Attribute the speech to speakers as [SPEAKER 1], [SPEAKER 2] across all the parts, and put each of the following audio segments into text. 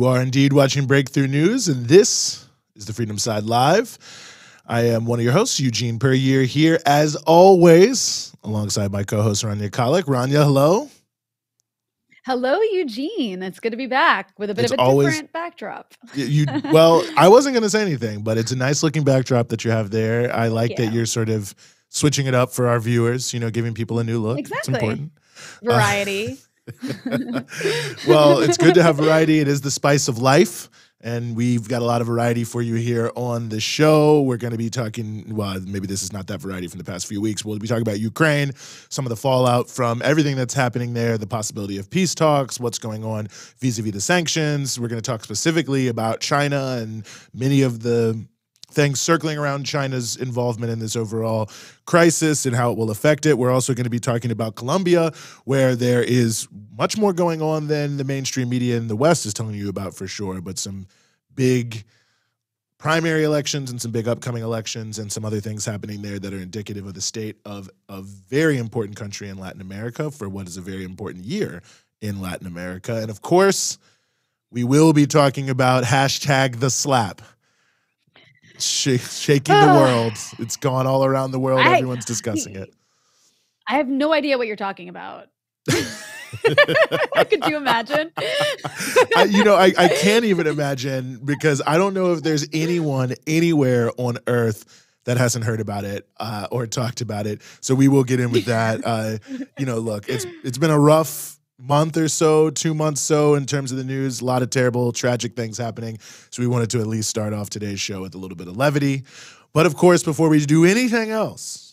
[SPEAKER 1] You are indeed watching Breakthrough News, and this is the Freedom Side Live. I am one of your hosts, Eugene Puryear, here as always, alongside my co host, Rania Khalek. Rania, hello.
[SPEAKER 2] Hello, Eugene. It's good to be back with a bit
[SPEAKER 1] It's
[SPEAKER 2] of a
[SPEAKER 1] always-
[SPEAKER 2] different backdrop.
[SPEAKER 1] You well, I wasn't going to say anything, but it's a nice looking backdrop that you have there. I like that you're sort of switching it up for our viewers. You know, giving people a new look.
[SPEAKER 2] Exactly.
[SPEAKER 1] It's important.
[SPEAKER 2] Variety.
[SPEAKER 1] Uh, well, it's good to have variety. It is the spice of life. And we've got a lot of variety for you here on the show. We're going to be talking, well, maybe this is not that variety from the past few weeks. We'll be talking about Ukraine, some of the fallout from everything that's happening there, the possibility of peace talks, what's going on vis a vis the sanctions. We're going to talk specifically about China and many of the things circling around China's involvement in this overall crisis and how it will affect it. We're also going to be talking about Colombia, where there is much more going on than the mainstream media in the West is telling you about for sure, but some big primary elections and some big upcoming elections and some other things happening there that are indicative of the state of a very important country in Latin America for what is a very important year in Latin America. And of course, we will be talking about hashtag the slap. Sh- shaking the world. It's gone all around the world.
[SPEAKER 2] I-
[SPEAKER 1] Everyone's discussing it.
[SPEAKER 2] I have no idea what you're talking about. Could you imagine?
[SPEAKER 1] I, you know, I, I can't even imagine because I don't know if there's anyone anywhere on earth that hasn't heard about it uh, or talked about it. So we will get in with that. Uh, you know, look, it's it's been a rough month or so, two months so in terms of the news. A lot of terrible, tragic things happening. So we wanted to at least start off today's show with a little bit of levity. But of course, before we do anything else,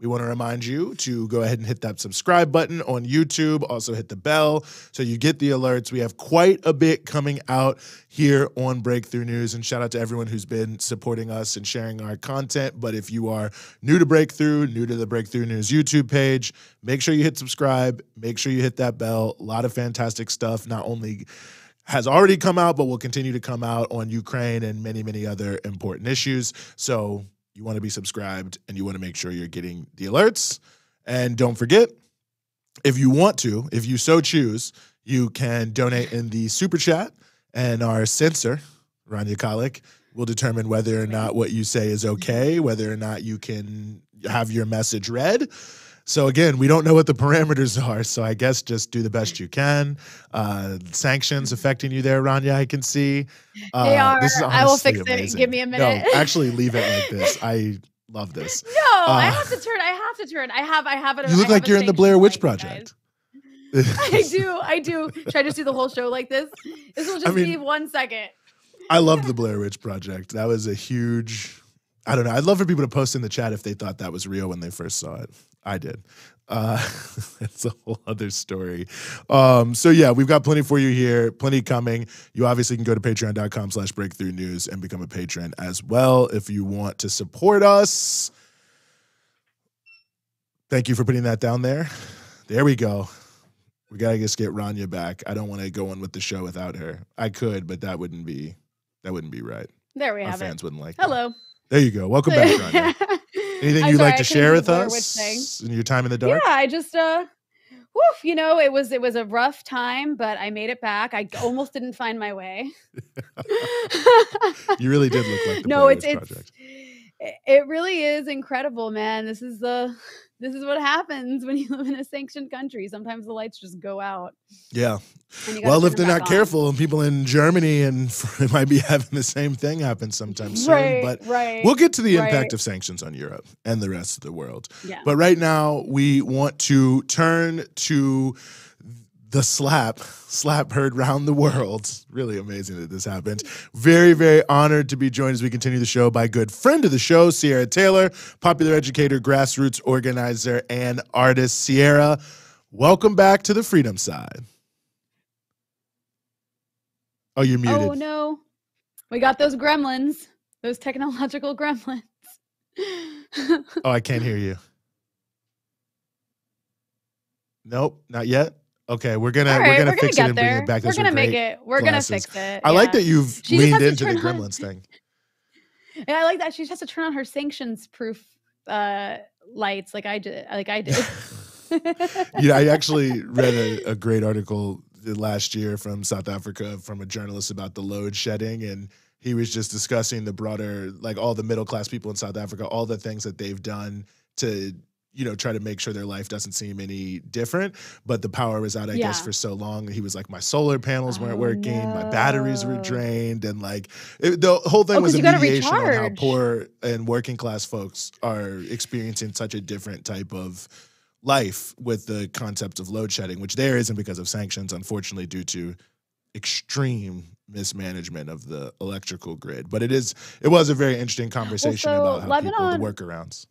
[SPEAKER 1] we want to remind you to go ahead and hit that subscribe button on YouTube. Also, hit the bell so you get the alerts. We have quite a bit coming out here on Breakthrough News. And shout out to everyone who's been supporting us and sharing our content. But if you are new to Breakthrough, new to the Breakthrough News YouTube page, make sure you hit subscribe. Make sure you hit that bell. A lot of fantastic stuff, not only has already come out, but will continue to come out on Ukraine and many, many other important issues. So you want to be subscribed and you want to make sure you're getting the alerts. And don't forget, if you want to, if you so choose, you can donate in the super chat, and our censor, Rania Khalek, will determine whether or not what you say is okay, whether or not you can have your message read. So again, we don't know what the parameters are. So I guess just do the best you can. Uh, sanctions affecting you there, Rania, I can see. Uh,
[SPEAKER 2] They are.
[SPEAKER 1] This is
[SPEAKER 2] I will fix it. Give me a minute.
[SPEAKER 1] No, actually, leave it like this. I love this.
[SPEAKER 2] No, I
[SPEAKER 1] Uh,
[SPEAKER 2] have to turn. I have to turn. I have. I have it.
[SPEAKER 1] You look like you're in the Blair Witch Project.
[SPEAKER 2] I do. I do. Should I just do the whole show like this? This will just
[SPEAKER 1] mean-
[SPEAKER 2] be one second.
[SPEAKER 1] I love the Blair Witch Project. That was a huge. I don't know. I'd love for people to post in the chat if they thought that was real when they first saw it. I did. Uh, it's a whole other story. Um, so yeah, we've got plenty for you here, plenty coming. You obviously can go to patreon.com slash breakthrough news and become a patron as well if you want to support us. Thank you for putting that down there. There we go. We gotta just get Rania back. I don't want to go on with the show without her. I could, but that wouldn't be that wouldn't be right.
[SPEAKER 2] There we
[SPEAKER 1] Our
[SPEAKER 2] have it.
[SPEAKER 1] fans wouldn't like that. There you go. Welcome back, Rania. Anything
[SPEAKER 2] I'm
[SPEAKER 1] you'd
[SPEAKER 2] sorry,
[SPEAKER 1] like to share with
[SPEAKER 2] the Blair Witch
[SPEAKER 1] us in your time in the dark?
[SPEAKER 2] Yeah, I just uh woof, you know, it was it was a rough time, but I made it back. I almost didn't find my way.
[SPEAKER 1] You really did look like the
[SPEAKER 2] no, it's it's
[SPEAKER 1] Project.
[SPEAKER 2] it really is incredible, man. This is the this is what happens when you live in a sanctioned country. Sometimes the lights just go out.
[SPEAKER 1] Yeah.
[SPEAKER 2] and you gotta
[SPEAKER 1] Well, if they're not
[SPEAKER 2] on.
[SPEAKER 1] careful, and people in Germany and might be having the same thing happen sometime soon.
[SPEAKER 2] right,
[SPEAKER 1] But
[SPEAKER 2] right.
[SPEAKER 1] we'll get to the impact
[SPEAKER 2] right.
[SPEAKER 1] of sanctions on Europe and the rest of the world.
[SPEAKER 2] yeah.
[SPEAKER 1] But right now, we want to turn to the slap. Slap heard round the world. Really amazing that this happened. Very, very honored to be joined as we continue the show by good friend of the show, Ciara Taylor, popular educator, grassroots organizer, and artist. Ciara, welcome back to the Freedom Side. Oh, you're muted.
[SPEAKER 2] Oh no. We got those gremlins. Those technological gremlins.
[SPEAKER 1] Oh, I can't hear you. Nope, not yet. Okay, we're gonna
[SPEAKER 2] All
[SPEAKER 1] we're gonna
[SPEAKER 2] we're gonna
[SPEAKER 1] fix it
[SPEAKER 2] get
[SPEAKER 1] and bring
[SPEAKER 2] there.
[SPEAKER 1] it back.
[SPEAKER 2] We're
[SPEAKER 1] Those
[SPEAKER 2] gonna make it. We're
[SPEAKER 1] glasses.
[SPEAKER 2] gonna fix it.
[SPEAKER 1] I like that you've
[SPEAKER 2] She
[SPEAKER 1] leaned into the Gremlins thing.
[SPEAKER 2] Yeah, I like that. She just has to turn on her sanctions proof uh lights like I did like I did.
[SPEAKER 1] Yeah, I actually read a, a great article last year from South Africa from a journalist about the load shedding and he was just discussing the broader like all the middle class people in South Africa, all the things that they've done to you know try to make sure their life doesn't seem any different but the power was out i yeah. guess for so long he was like my solar panels weren't oh, working no. my batteries were drained and like it, the whole thing oh, was a mediation on how poor and working class folks are experiencing such a different type of life with the concept of load shedding which there isn't because of sanctions unfortunately due to extreme mismanagement of the electrical grid but it is it was a very interesting conversation well, so about how Lebanon, people the workarounds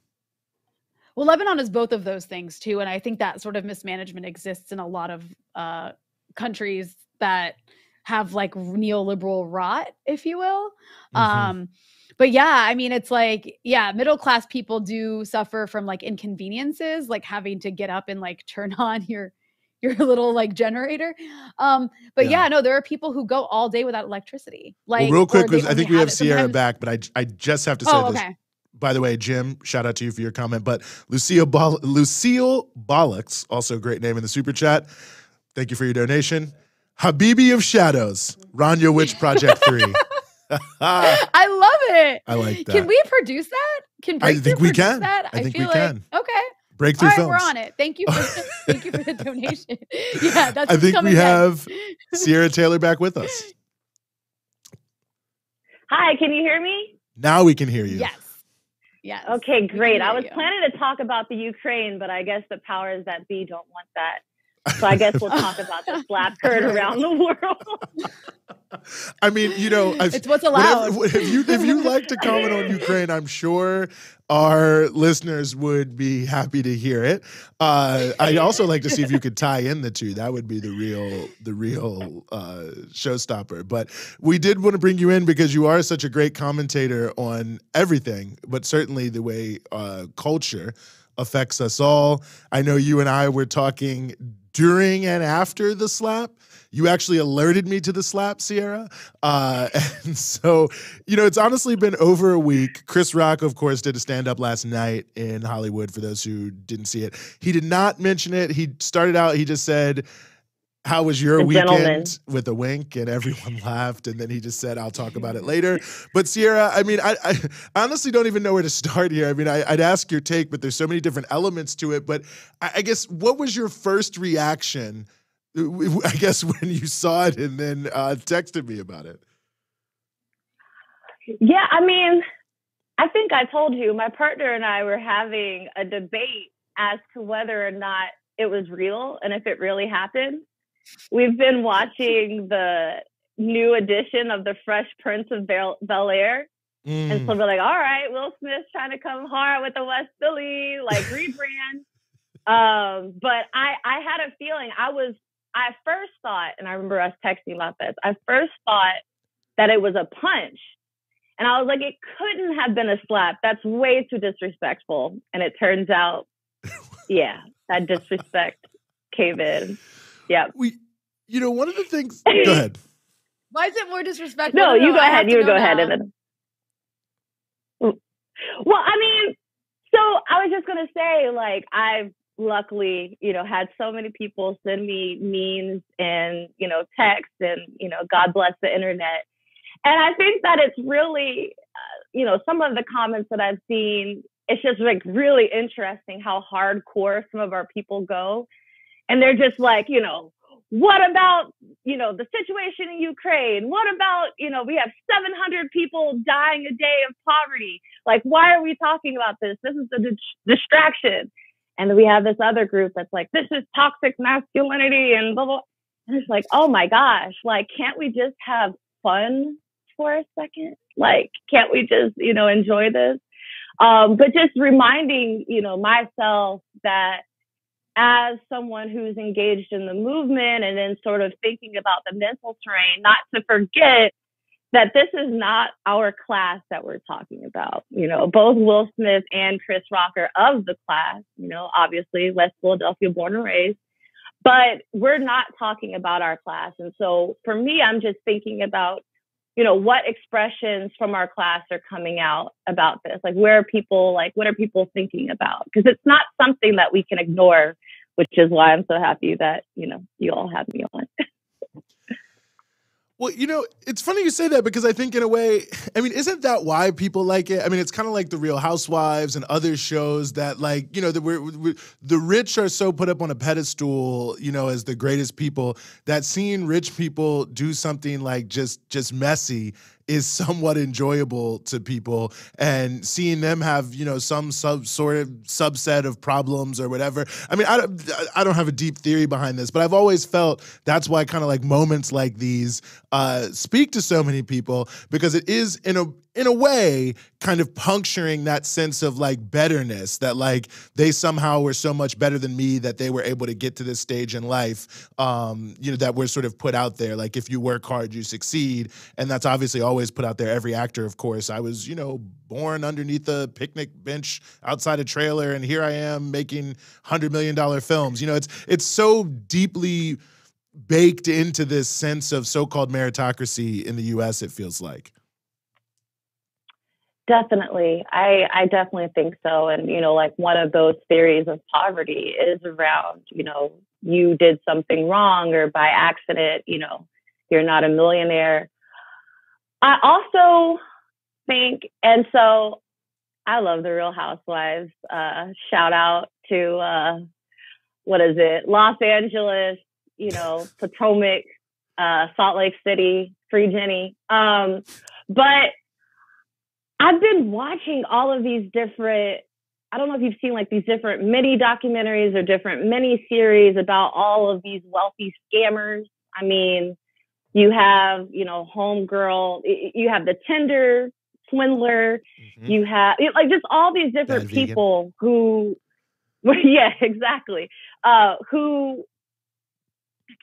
[SPEAKER 2] well, Lebanon is both of those things too, and I think that sort of mismanagement exists in a lot of uh, countries that have like neoliberal rot, if you will. Mm-hmm. Um, but yeah, I mean, it's like, yeah, middle class people do suffer from like inconveniences, like having to get up and like turn on your your little like generator. Um, but yeah. yeah. no, there are people who go all day without electricity. Like
[SPEAKER 1] well, real quick, because I think we have Ciara back, but I I just have to say oh, this. Okay by the way, Jim, shout out to you for your comment. But Lucille, Lucille Bollocks, also a great name in the super chat. Thank you for your donation. Habibi of Shadows, Rania Witch Project 3.
[SPEAKER 2] I love it.
[SPEAKER 1] I like that.
[SPEAKER 2] Can we produce that? Can
[SPEAKER 1] I think we can. That?
[SPEAKER 2] I,
[SPEAKER 1] I think we like, can.
[SPEAKER 2] Okay.
[SPEAKER 1] Breakthrough
[SPEAKER 2] All right,
[SPEAKER 1] films.
[SPEAKER 2] We're on it. Thank you for the, thank you for the donation. yeah, that's.
[SPEAKER 1] I think we have Ciara Taylor back with us.
[SPEAKER 3] Hi, can you hear me?
[SPEAKER 1] Now we can hear you.
[SPEAKER 2] Yes. Yes.
[SPEAKER 3] Okay, great. I was you. planning to talk about the Ukraine, but I guess the powers that be don't want that. So I guess we'll talk about the slap heard around the world.
[SPEAKER 1] I mean, you know,
[SPEAKER 2] I've, it's what's allowed.
[SPEAKER 1] Whatever, if you if you like to comment on Ukraine, I'm sure our listeners would be happy to hear it. Uh, I'd also like to see if you could tie in the two. That would be the real the real uh, showstopper. But we did want to bring you in because you are such a great commentator on everything, but certainly the way uh, culture affects us all. I know you and I were talking during and after the slap you actually alerted me to the slap, Ciara. Uh, and so, you know, it's honestly been over a week. Chris Rock, of course, did a stand up last night in Hollywood for those who didn't see it. He did not mention it. He started out, he just said, how was your weekend gentleman. with a wink and everyone laughed and then he just said i'll talk about it later but Ciara i mean i, I honestly don't even know where to start here i mean I, would ask your take but there's so many different elements to it but I, I guess what was your first reaction I guess when you saw it and then uh, texted me about it.
[SPEAKER 3] Yeah, I mean, I think I told you my partner and I were having a debate as to whether or not it was real and if it really happened. We've been watching the new edition of The Fresh Prince of Bel Air. Mm. And so we're like, all right, Will Smith's trying to come hard with the West Philly, like rebrand. um, but I, I had a feeling I was I first thought, and I remember us texting about this, I first thought that it was a punch. And I was like, it couldn't have been a slap. That's way too disrespectful. And it turns out, yeah, that disrespect came in. Yeah.
[SPEAKER 1] We, you know, one of the things, go ahead.
[SPEAKER 2] Why is it more disrespectful?
[SPEAKER 3] No, you go ahead. You go ahead. And then, well, I mean, so I was just going to say, like, I've luckily, you know, had so many people send me memes and, you know, text and, you know, God bless the internet. And I think that it's really, uh, you know, some of the comments that I've seen, it's just like really interesting how hardcore some of our people go. And they're just like, you know, what about, you know, the situation in Ukraine? What about, you know, we have 700 people dying a day of poverty. Like, why are we talking about this? This is a di- distraction. And we have this other group that's like, this is toxic masculinity and blah, blah. And it's like, oh my gosh, like, can't we just have fun for a second? Like, can't we just, you know, enjoy this? Um, but just reminding, you know, myself that as someone who's engaged in the movement and then sort of thinking about the mental terrain, not to forget that this is not our class that we're talking about. You know, both Will Smith and Chris Rock are of the class, you know, obviously West Philadelphia born and raised, but we're not talking about our class. And so for me, I'm just thinking about, you know, what expressions from our class are coming out about this? Like, where are people, like, what are people thinking about? Because it's not something that we can ignore, which is why I'm so happy that, you know, you all have me on.
[SPEAKER 1] Well, you know, it's funny you say that because I think, in a way, I mean, isn't that why people like it? I mean, it's kind of like the Real Housewives and other shows that, like, you know, the, we're, we're, the rich are so put up on a pedestal, you know, as the greatest people that seeing rich people do something like just just messy is somewhat enjoyable to people and seeing them have you know some sub sort of subset of problems or whatever i mean i don't i don't have a deep theory behind this but i've always felt that's why kind of like moments like these uh, speak to so many people because it is in a in a way kind of puncturing that sense of like betterness that like they somehow were so much better than me that they were able to get to this stage in life um you know that we're sort of put out there. Like if you work hard you succeed. And that's obviously always put out there. Every actor of course. I was you know born underneath a picnic bench outside a trailer and here i am making 100 million dollar films. You know it's it's so deeply baked into this sense of so-called meritocracy in the US it feels like
[SPEAKER 3] Definitely. I, I definitely think so. And, you know, like one of those theories of poverty is around, you know, you did something wrong or by accident, you know, you're not a millionaire. I also think, and so I love the Real Housewives. Uh, shout out to, uh, what is it, Los Angeles, you know, Potomac, uh, Salt Lake City, Free Jenny. Um, but I've been watching all of these different, I don't know if you've seen like these different mini documentaries or different mini series about all of these wealthy scammers. I mean, you have, you know, homegirl, you have the Tinder swindler, mm-hmm. you have like just all these different people who, yeah, exactly, uh, who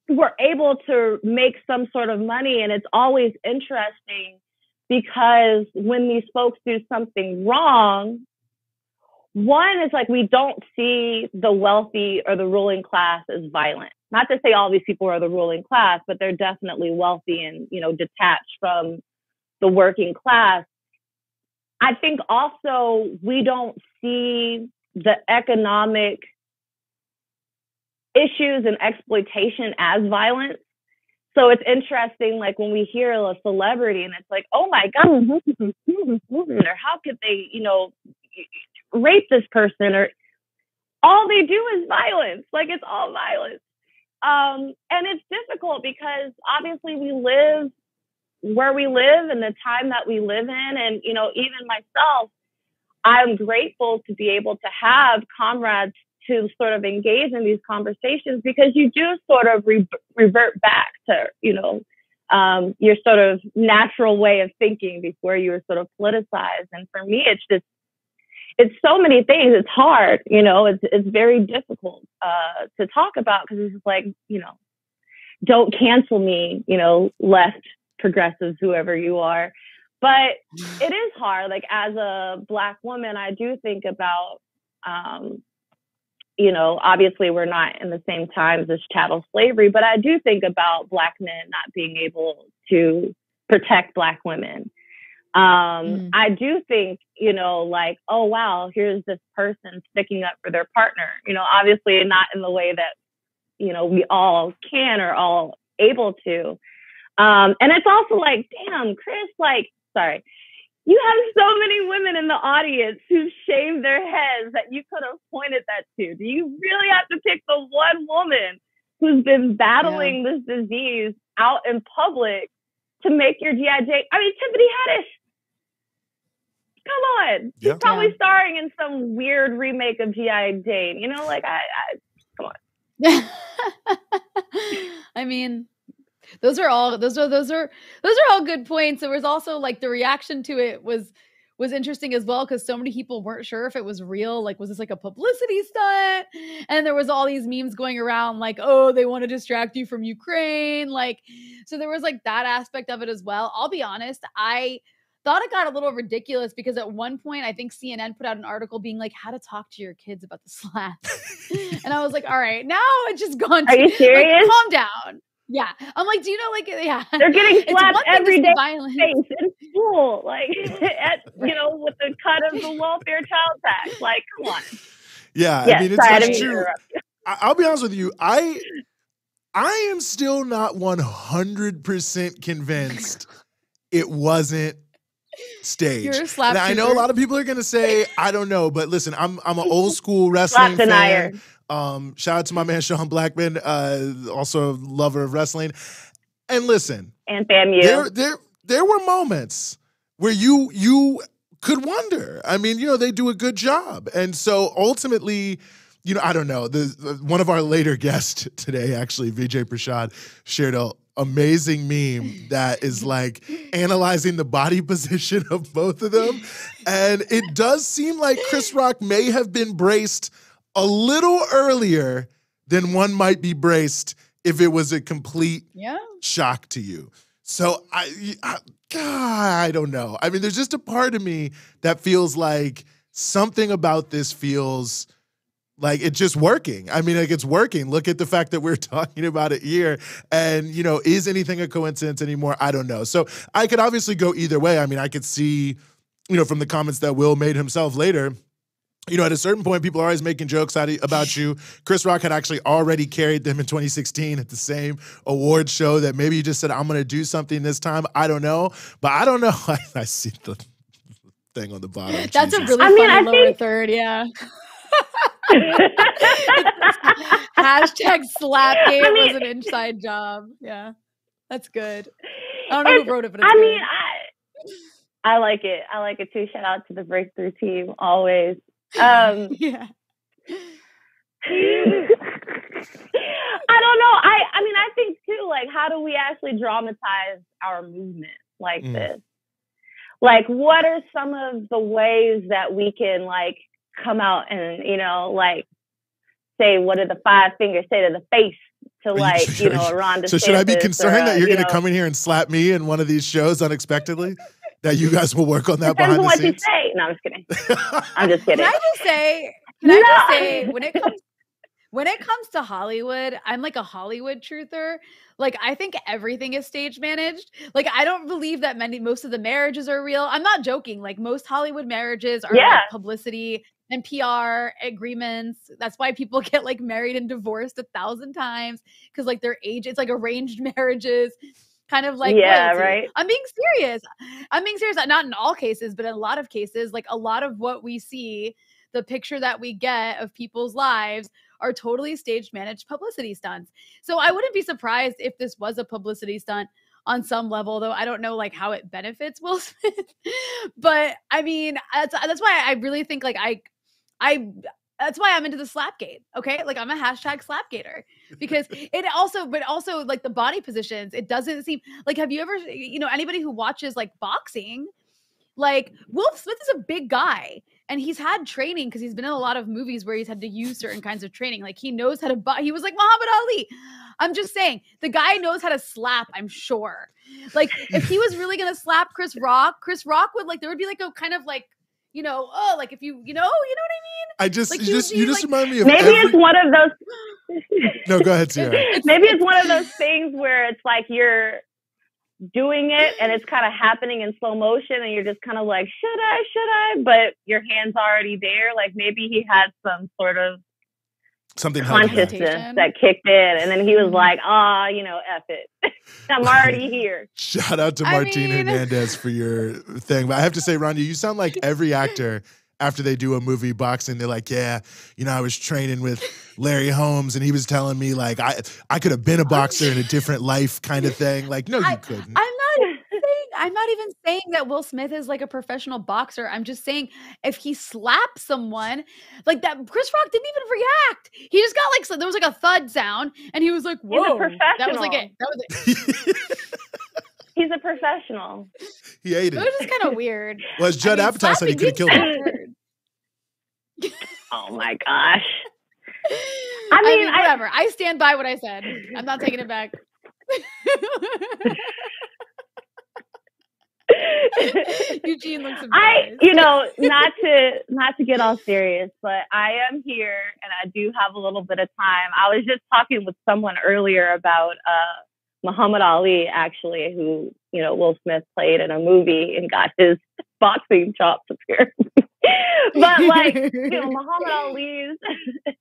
[SPEAKER 3] were able to make some sort of money. And it's always interesting because when these folks do something wrong, one is like we don't see the wealthy or the ruling class as violent. Not to say all these people are the ruling class, but they're definitely wealthy and, you know, detached from the working class. I think also we don't see the economic issues and exploitation as violence so it's interesting, like when we hear a celebrity and it's like, oh my God, or how could they, you know, rape this person or all they do is violence. Like it's all violence. Um, and it's difficult because obviously we live where we live and the time that we live in. And, you know, even myself, I'm grateful to be able to have comrades to sort of engage in these conversations because you do sort of re- revert back to, you know, um, your sort of natural way of thinking before you were sort of politicized. And for me, it's just, it's so many things. It's hard, you know, it's, it's very difficult uh, to talk about because it's like, you know, don't cancel me, you know, left progressives, whoever you are. But it is hard. Like as a black woman, I do think about um, you know, obviously we're not in the same times as chattel slavery, but I do think about Black men not being able to protect Black women. Um, mm. I do think, you know, like, oh, wow, here's this person sticking up for their partner, you know, obviously not in the way that, you know, we all can or all able to. Um, and it's also like, damn, Chris, like, sorry, you have so many women in the audience who shaved their heads that you could have pointed that to. Do you really have to pick the one woman who's been battling yeah. this disease out in public to make your GI Jane? I mean, Tiffany Haddish. Come on, she's probably yeah. starring in some weird remake of GI Jane. You know, like I, I come
[SPEAKER 2] on. I mean, those are all those are those are those are all good points there was also like the reaction to it was was interesting as well because so many people weren't sure if it was real like was this like a publicity stunt and there was all these memes going around like oh they want to distract you from ukraine like so there was like that aspect of it as well i'll be honest i thought it got a little ridiculous because at one point I think CNN put out an article being like how to talk to your kids about the slap. and I was like, all right, now it's just gone.
[SPEAKER 3] Are you serious?
[SPEAKER 2] Like, calm down. Yeah, I'm like, do you know, like, yeah,
[SPEAKER 3] they're getting slapped every day face in school, like, at you know, with the cut of the welfare child tax. Like, come on.
[SPEAKER 1] Yeah, yes, I mean, it's, sorry, true. I, I'll be honest with you. I I am still not 100% convinced it wasn't staged.
[SPEAKER 2] You're a slap
[SPEAKER 1] And I know a lot of people are gonna say, I don't know, but listen, I'm I'm an old school wrestling
[SPEAKER 3] Slap denier.
[SPEAKER 1] fan. Um, shout out to my man Sean Blackman, uh, also a lover of wrestling. And listen,
[SPEAKER 3] And FAMU.
[SPEAKER 1] there there there were moments where you you could wonder. I mean, you know, they do a good job. And so ultimately, you know, I don't know. The, one of our later guests today, actually, Vijay Prashad, shared a amazing meme that is like analyzing the body position of both of them. And it does seem like Chris Rock may have been braced a little earlier than one might be braced if it was a complete
[SPEAKER 2] Yeah.
[SPEAKER 1] shock to you. So I, I, God, I don't know. I mean, there's just a part of me that feels like something about this feels like it's just working. I mean, like it's working. Look at the fact that we're talking about it here. And, you know, is anything a coincidence anymore? I don't know. So I could obviously go either way. I mean, I could see, you know, from the comments that Will made himself later, you know, at a certain point, people are always making jokes about you. Chris Rock had actually already carried them in 2016 at the same award show that maybe you just said, I'm going to do something this time. I don't know. But I don't know. I, I see the thing on the bottom.
[SPEAKER 2] That's a really
[SPEAKER 3] I mean,
[SPEAKER 2] funny
[SPEAKER 3] I
[SPEAKER 2] lower
[SPEAKER 3] think-
[SPEAKER 2] third. Yeah. Hashtag slapgate
[SPEAKER 3] I mean-
[SPEAKER 2] was an inside job. Yeah. That's good. I don't know who wrote it, but it's
[SPEAKER 3] I
[SPEAKER 2] good.
[SPEAKER 3] mean, I I like it. I like it too. Shout out to the breakthrough team always. Um,
[SPEAKER 2] yeah.
[SPEAKER 3] I don't know. I I mean, I think too. Like, how do we actually dramatize our movement like
[SPEAKER 1] Mm.
[SPEAKER 3] this? Like, what are some of the ways that we can like come out and you know like say what did the five fingers say to the face to like you know Ron
[SPEAKER 1] So should I be
[SPEAKER 3] DeSantis or,
[SPEAKER 1] concerned that you're
[SPEAKER 3] you
[SPEAKER 1] going to come in here and slap me in one of these shows unexpectedly? That you guys will work on that
[SPEAKER 3] Depends
[SPEAKER 1] behind
[SPEAKER 3] on
[SPEAKER 1] the
[SPEAKER 3] what you
[SPEAKER 1] scenes?
[SPEAKER 3] say. No, I'm just kidding. I'm just kidding.
[SPEAKER 2] Can
[SPEAKER 3] kidding.
[SPEAKER 2] I just say, can I just
[SPEAKER 3] No.
[SPEAKER 2] say when it comes when it comes to Hollywood, I'm like a Hollywood truther. Like I think everything is stage managed. Like I don't believe that many most of the marriages are real. I'm not joking. Like most Hollywood marriages are
[SPEAKER 3] Yeah.
[SPEAKER 2] like publicity and PR agreements. That's why people get like married and divorced a thousand times because like their age it's like arranged marriages. Kind of like
[SPEAKER 3] Yeah,
[SPEAKER 2] loyalty.
[SPEAKER 3] right.
[SPEAKER 2] I'm being serious. I'm being serious. Not in all cases, but in a lot of cases, like a lot of what we see, the picture that we get of people's lives are totally staged managed publicity stunts. So I wouldn't be surprised if this was a publicity stunt on some level, though I don't know like how it benefits Will Smith. but I mean, that's that's why I really think like I I that's why I'm into the slapgate. Okay. Like I'm a hashtag slapgater because it also, but also like the body positions, it doesn't seem like, have you ever, you know, anybody who watches like boxing, like Wolf Smith is a big guy and he's had training because he's been in a lot of movies where he's had to use certain kinds of training. Like he knows how to, bu- he was like Muhammad Ali. I'm just saying the guy knows how to slap, I'm sure. Like if he was really going to slap Chris Rock, Chris Rock would like, there would be like a kind of like, you know, oh, like if you, you know, oh, you know what
[SPEAKER 1] I mean? I just,
[SPEAKER 2] Like,
[SPEAKER 1] you just, you just
[SPEAKER 2] like-
[SPEAKER 1] remind me of
[SPEAKER 3] Maybe
[SPEAKER 1] every.
[SPEAKER 3] it's one of those.
[SPEAKER 1] no, go ahead, Ciara.
[SPEAKER 3] Maybe it's one of those things where it's like you're doing it and it's kind of happening in slow motion and you're just kind of like, should I, should I? But your hand's already there. Like maybe he had some sort of
[SPEAKER 1] Something held
[SPEAKER 3] consciousness that kicked in and then he was
[SPEAKER 2] Mhm.
[SPEAKER 3] like, ah, you know, F it. I'm already here.
[SPEAKER 1] Shout out to
[SPEAKER 2] I
[SPEAKER 1] Martin
[SPEAKER 2] mean-
[SPEAKER 1] Hernandez for your thing. But I have to say, Rania, you sound like every actor after they do a movie boxing. They're like, yeah, you know, I was training with Larry Holmes and he was telling me like I I could have been a boxer in a different life kind of thing. Like, no, you
[SPEAKER 2] I-
[SPEAKER 1] couldn't.
[SPEAKER 2] I'm not even saying I'm not even saying that Will Smith is like a professional boxer. I'm just saying if he slaps someone like that, Chris Rock didn't even react. He just got like so there was like a thud sound, and he was like,
[SPEAKER 3] He's a
[SPEAKER 2] "Whoa!" That was like it. That was it.
[SPEAKER 3] He's a professional.
[SPEAKER 1] he ate
[SPEAKER 2] It
[SPEAKER 1] it.
[SPEAKER 2] was just kind of weird.
[SPEAKER 1] Well, as Judd
[SPEAKER 2] I mean,
[SPEAKER 1] Apatow said, he could have killed him.
[SPEAKER 3] Oh my gosh.
[SPEAKER 2] I mean,
[SPEAKER 3] mean, I-
[SPEAKER 2] whatever. I stand by what I said. I'm not taking it back. Eugene looks
[SPEAKER 3] I, you know, not to not to get all serious, but I am here and I do have a little bit of time. I was just talking with someone earlier about uh Muhammad Ali actually, who, you know, Will Smith played in a movie and got his boxing chops apparently. but like, you know, Muhammad Ali's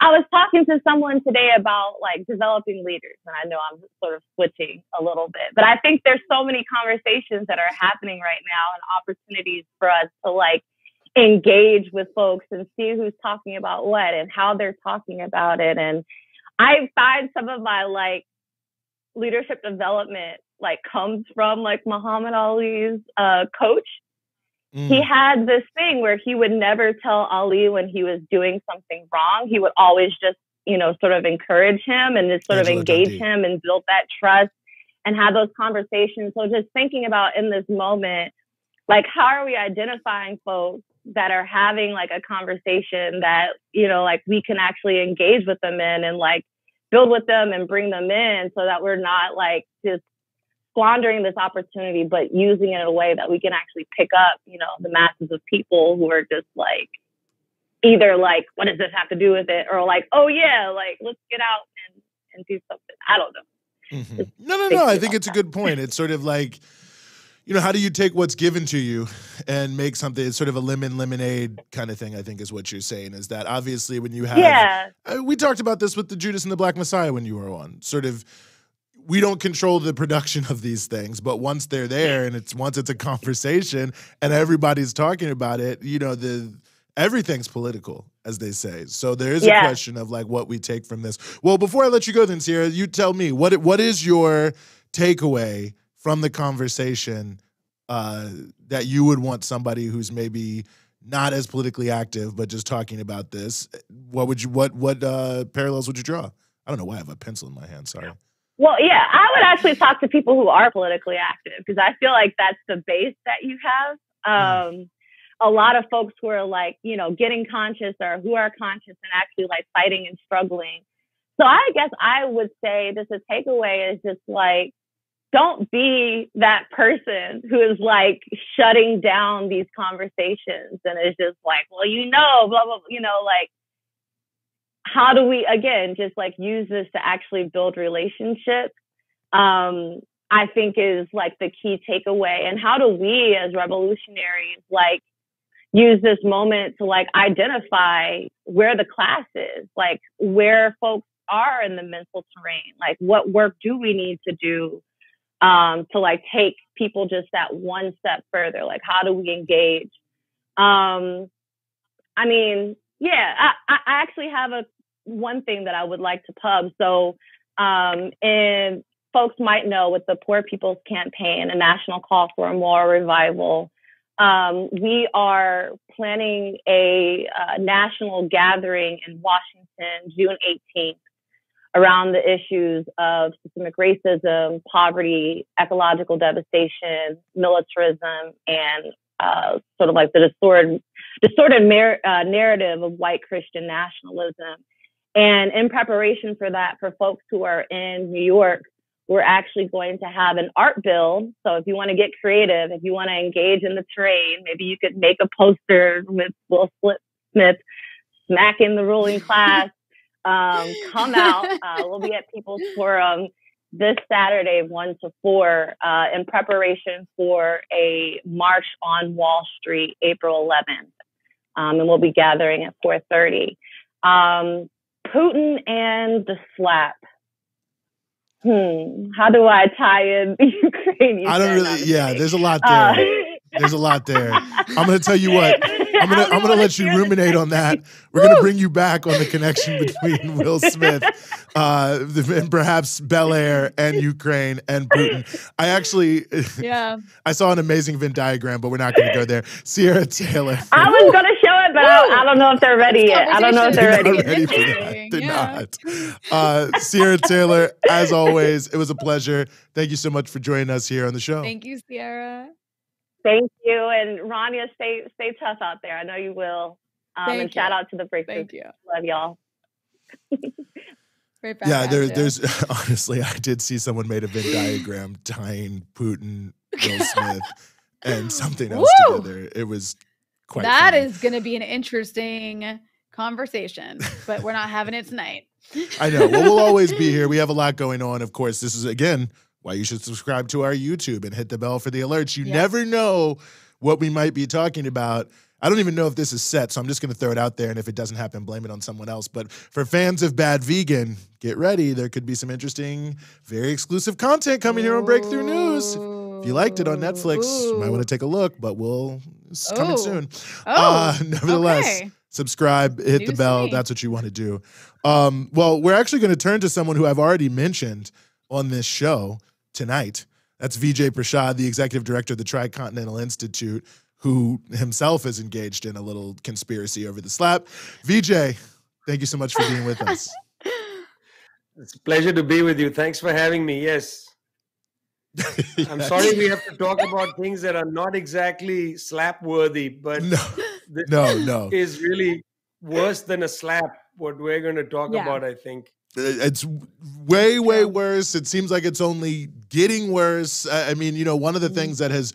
[SPEAKER 3] I was talking to someone today about like developing leaders, and I know I'm sort of switching a little bit, but I think there's so many conversations that are happening right now and opportunities for us to like engage with folks and see who's talking about what and how they're talking about it. And I find some of my like leadership development like comes from like Muhammad Ali's uh, coach. Mm. He had this thing where he would never tell Ali when he was doing something wrong. He would always just, you know, sort of encourage him and just sort Angelo of engage Dundee. him and build that trust and have those conversations. So just thinking about in this moment, like how are we identifying folks that are having like a conversation that, you know, like we can actually engage with them in and like build with them and bring them in so that we're not like just squandering this opportunity, but using it in a way that we can actually pick up, you know, the masses of people who are just like either like, what does this have to do with it? Or like, oh yeah, like let's get out and, and do something. I don't know.
[SPEAKER 1] Mm-hmm. No, no, no. I think it's that. a good point. It's sort of like, you know, how do you take what's given to you and make something? It's sort of a lemon lemonade kind of thing. I think is what you're saying. Is that obviously when you have?
[SPEAKER 3] Yeah.
[SPEAKER 1] Uh, we talked about this with the Judas and the Black Messiah when you were on. Sort of, we don't control the production of these things, but once they're there and it's once it's a conversation and everybody's talking about it, you know, the everything's political, as they say. So there is yeah. a question of like what we take from this. Well, before I let you go, then Ciara, you tell me what what is your takeaway from the conversation uh, that you would want somebody who's maybe not as politically active but just talking about this what would you what what uh, parallels would you draw i don't know why i have a pencil in my hand sorry
[SPEAKER 3] well yeah i would actually talk to people who are politically active because i feel like that's the base that you have mm. um, a lot of folks who are like you know getting conscious or who are conscious and actually like fighting and struggling so i guess i would say just a takeaway is just like don't be that person who is like shutting down these conversations and is just like, well, you know, blah, blah, blah, you know, like, how do we, again, just like use this to actually build relationships? Um, I think is like the key takeaway. And how do we as revolutionaries like use this moment to like identify where the class is, like where folks are in the mental terrain, like what work do we need to do um, to like take people just that one step further. Like, how do we engage? Um, I mean, yeah, I, I actually have a one thing that I would like to pub. So, um, and folks might know with the Poor People's Campaign, a national call for a moral revival. Um, we are planning a, a national gathering in Washington, June 18th around the issues of systemic racism, poverty, ecological devastation, militarism, and uh, sort of like the distorted, distorted mer- uh, narrative of white Christian nationalism. And in preparation for that, for folks who are in New York, we're actually going to have an art build. So if you want to get creative, if you want to engage in the terrain, maybe you could make a poster with Will Smith smacking the ruling class um, come out. Uh, we'll be at People's Forum this Saturday, 1 to 4, uh, in preparation for a march on Wall Street, April 11th. Um, and we'll be gathering at 4.30. Um, Putin and the slap. Hmm. How do I tie in the Ukraine?
[SPEAKER 1] I don't really. Yeah, there's a lot there. Uh, there's a lot there. I'm going to tell you what. I'm gonna I'm gonna let you ruminate on that. We're gonna bring you back on the connection between Will Smith, uh, and perhaps Bel Air and Ukraine and Putin. I actually,
[SPEAKER 2] yeah,
[SPEAKER 1] I saw an amazing Venn diagram, but we're not gonna go there. Ciara Taylor.
[SPEAKER 3] I was gonna show it, but I, I, don't know if they're ready yet. I don't know if they're ready. ready for
[SPEAKER 1] that. They're yeah. not. Uh, Ciara Taylor, as always, it was a pleasure. Thank you so much for joining us here on the show.
[SPEAKER 2] Thank you, Ciara.
[SPEAKER 3] Thank you. And Rania, stay stay tough out there. I know you will. Um, and you. shout out to the Breakers.
[SPEAKER 2] Thank you.
[SPEAKER 3] Love y'all.
[SPEAKER 2] right
[SPEAKER 1] yeah, there, there's honestly, I did see someone made a Venn diagram tying Putin, Will Smith, and something else Woo! together. It was quite.
[SPEAKER 2] That
[SPEAKER 1] funny.
[SPEAKER 2] is going to be an interesting conversation, but we're not having it tonight.
[SPEAKER 1] I know. Well, we'll always be here. We have a lot going on. Of course, this is again why you should subscribe to our YouTube and hit the bell for the alerts. You never know what we might be talking about. I don't even know if this is set, so I'm just going to throw it out there. And if it doesn't happen, blame it on someone else. But for fans of Bad Vegan, get ready. There could be some interesting, very exclusive content coming here on Breakthrough News. If you liked it on Netflix, you might want to take a look, but we'll, it's coming
[SPEAKER 2] Oh.
[SPEAKER 1] soon.
[SPEAKER 2] Oh,
[SPEAKER 1] uh, nevertheless,
[SPEAKER 2] okay.
[SPEAKER 1] subscribe, hit the bell.
[SPEAKER 2] me.
[SPEAKER 1] That's what you want to do. Um, well, we're actually going to turn to someone who I've already mentioned on this show tonight. That's Vijay Prashad, the executive director of the Tricontinental Institute, who himself is engaged in a little conspiracy over the slap. Vijay, thank you so much for being with us.
[SPEAKER 4] It's a pleasure to be with you. Thanks for having me. Yes. I'm sorry we have to talk about things that are not exactly slap worthy, but
[SPEAKER 1] No,
[SPEAKER 4] this
[SPEAKER 1] no, no.
[SPEAKER 4] is really worse than a slap, what we're going to talk
[SPEAKER 2] Yeah.
[SPEAKER 4] about, I think.
[SPEAKER 1] it's way way worse it seems like it's only getting worse i I mean you know one of the
[SPEAKER 2] Mhm.
[SPEAKER 1] things that has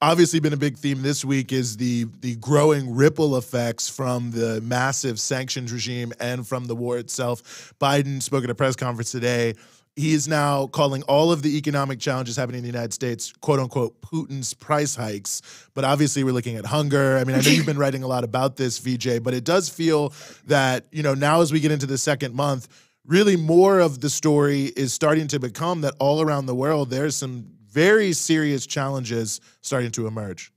[SPEAKER 1] obviously been a big theme this week is the the growing ripple effects from the massive sanctions regime and from the war itself biden spoke at a press conference today he is now calling all of the economic challenges happening in the United States, quote unquote, Putin's price hikes. But obviously, we're looking at hunger. I mean, I know you've been writing a lot about this, Vijay, but it does feel that, you know, now as we get into the second month, really more of the story is starting to become that all around the world, there's some very serious challenges starting to emerge.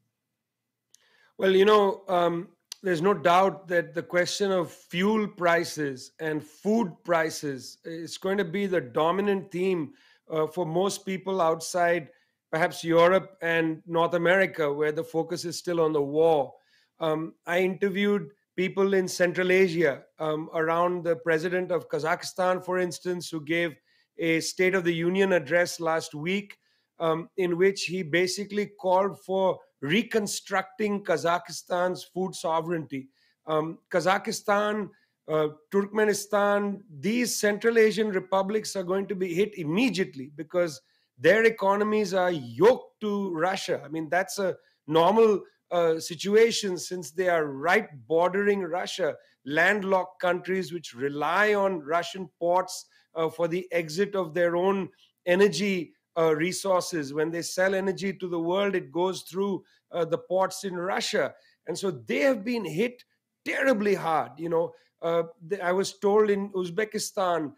[SPEAKER 4] Well, you know, um, there's no doubt that the question of fuel prices and food prices is going to be the dominant theme uh, for most people outside perhaps Europe and North America, where the focus is still on the war. Um, I interviewed people in Central Asia um, around the president of Kazakhstan, for instance, who gave a State of the Union address last week um, in which he basically called for reconstructing Kazakhstan's food sovereignty. Um, Kazakhstan, uh, Turkmenistan, these Central Asian republics are going to be hit immediately because their economies are yoked to Russia. I mean, that's a normal uh, situation since they are right bordering Russia, landlocked countries which rely on Russian ports uh, for the exit of their own energy uh, resources. When they sell energy to the world, it goes through uh, the ports in Russia. And so they have been hit terribly hard. You know, uh, I was told in Uzbekistan,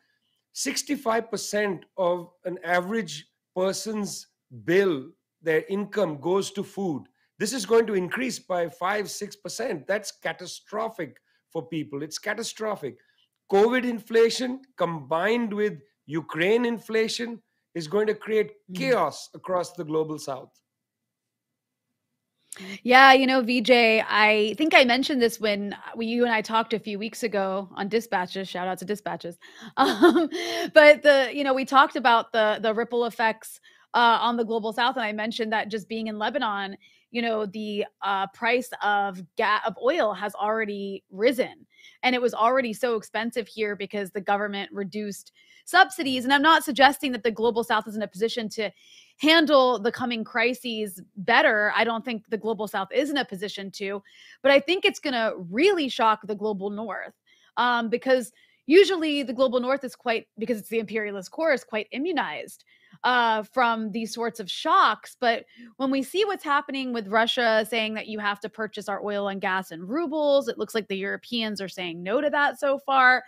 [SPEAKER 4] 65% of an average person's bill, their income goes to food. This is going to increase by 5 6%. That's catastrophic for people. It's catastrophic. COVID inflation combined with Ukraine inflation is going to create
[SPEAKER 2] Mm.
[SPEAKER 4] chaos across the global south.
[SPEAKER 2] Yeah, you know, Vijay, I think I mentioned this when we, you and I talked a few weeks ago on dispatches. Shout out to dispatches. Um, but the, you know, we talked about the the ripple effects uh, on the global south, and I mentioned that just being in Lebanon, you know, the uh, price of gas of oil has already risen, and it was already so expensive here because the government reduced subsidies. And I'm not suggesting that the global south is in a position to handle the coming crises better. I don't think the global south is in a position to, but I think it's going to really shock the global north um, because usually the global north is quite, because it's the imperialist core, is quite immunized uh, from these sorts of shocks. But when we see what's happening with Russia saying that you have to purchase our oil and gas in rubles, it looks like the Europeans are saying no to that so far.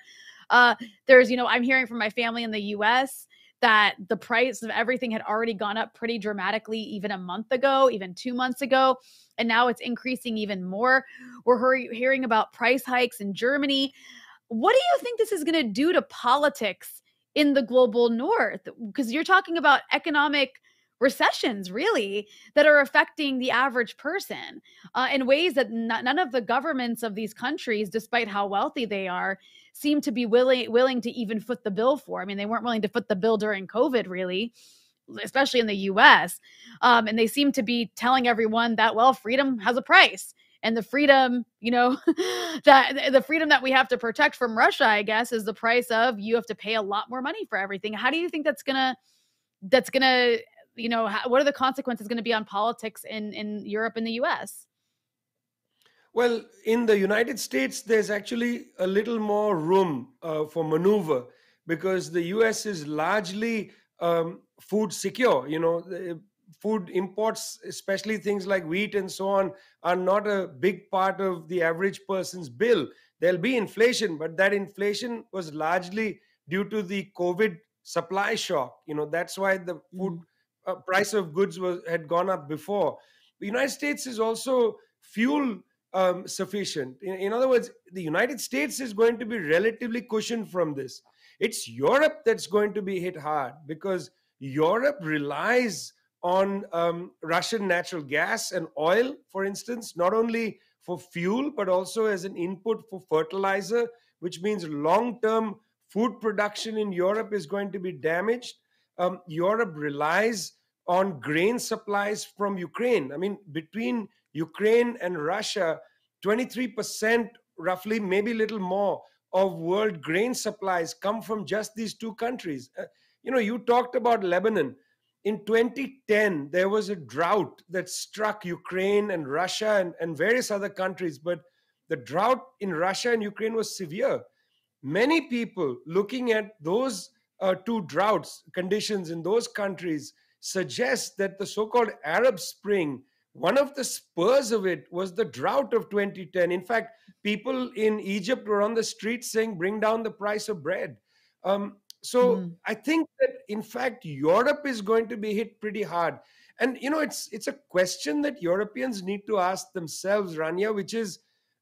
[SPEAKER 2] Uh, there's, you know, I'm hearing from my family in the US that the price of everything had already gone up pretty dramatically even a month ago, even two months ago. And now it's increasing even more. We're hear- hearing about price hikes in Germany. What do you think this is going to do to politics in the global north? Because you're talking about economic recessions, really, that are affecting the average person uh, in ways that none of the governments of these countries, despite how wealthy they are, seem to be willing willing to even foot the bill for. I mean, they weren't willing to foot the bill during COVID, really, especially in the U.S. Um, and they seem to be telling everyone that well, freedom has a price, and the freedom, you know, that the freedom that we have to protect from Russia, I guess, is the price of you have to pay a lot more money for everything. How do you think that's gonna that's gonna you know how, what are the consequences going to be on politics in in Europe and the U.S.
[SPEAKER 4] Well, in the United States, there's actually a little more room uh, for maneuver because the US is largely um, food secure. You know, the- food imports, especially things like wheat and so on, are not a big part of the average person's bill. There'll be inflation, but that inflation was largely due to the COVID supply shock. You know, that's why the food mm. Uh, price of goods was had gone up before. The United States is also fuel um, sufficient. In, in other words, the United States is going to be relatively cushioned from this. It's Europe that's going to be hit hard because Europe relies on um, Russian natural gas and oil, for instance, not only for fuel, but also as an input for fertilizer, which means long term food production in Europe is going to be damaged. Um, Europe relies on grain supplies from Ukraine. I mean, between Ukraine and Russia, 23%, roughly, maybe a little more, of world grain supplies come from just these two countries. Uh, you know, you talked about Lebanon. In 2010, there was a drought that struck Ukraine and Russia and, and various other countries, but the drought in Russia and Ukraine was severe. Many people looking at those uh, two droughts conditions in those countries suggest that the so called Arab Spring, one of the spurs of it was the drought of 2010. In fact, people in Egypt were on the streets saying, bring down the price of bread. Um, so mm. I think that in fact Europe is going to be hit pretty hard. And you know, it's it's a question that Europeans need to ask themselves, Rania, which is,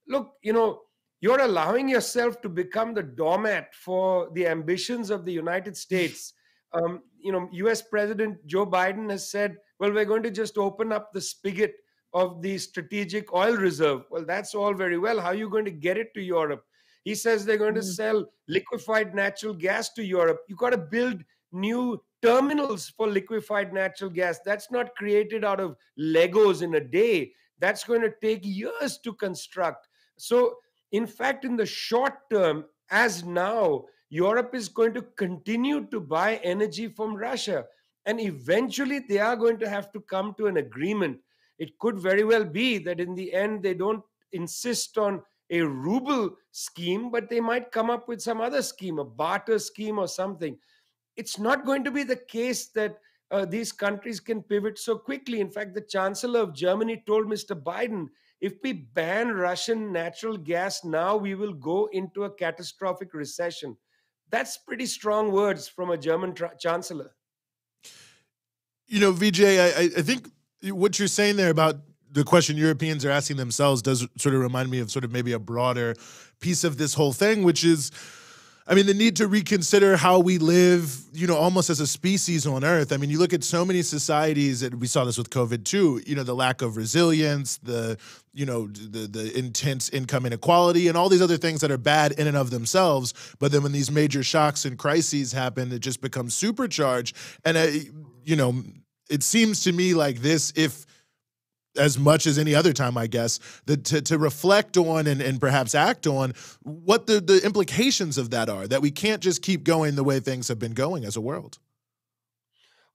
[SPEAKER 4] look, you know, you're allowing yourself to become the doormat for the ambitions of the United States. Um, you know, U.S. President Joe Biden has said, "Well, we're going to just open up the spigot of the strategic oil reserve." Well, that's all very well. How are you going to get it to Europe? He says they're going to mm. sell liquefied natural gas to Europe. You've got to build new terminals for liquefied natural gas. That's not created out of Legos in a day. That's going to take years to construct. So, in fact, in the short term, as now, Europe is going to continue to buy energy from Russia. And eventually, they are going to have to come to an agreement. It could very well be that in the end, they don't insist on a ruble scheme, but they might come up with some other scheme, a barter scheme or something. It's not going to be the case that uh, these countries can pivot so quickly. In fact, the Chancellor of Germany told Mr. Biden if we ban Russian natural gas now, we will go into a catastrophic recession. That's pretty strong words from a German tra- chancellor.
[SPEAKER 1] You know, Vijay, I, I think what you're saying there about the question Europeans are asking themselves does sort of remind me of sort of maybe a broader piece of this whole thing, which is, I mean, the need to reconsider how we live, you know, almost as a species on Earth. I mean, you look at so many societies, and we saw this with COVID too. You know, the lack of resilience, the you know, the the intense income inequality, and all these other things that are bad in and of themselves. But then when these major shocks and crises happen, it just becomes supercharged. And uh, you know, it seems to me like this, if as much as any other time, I guess, that to, to reflect on and, and perhaps act on what the, the implications of that are, that we can't just keep going the way things have been going as a world.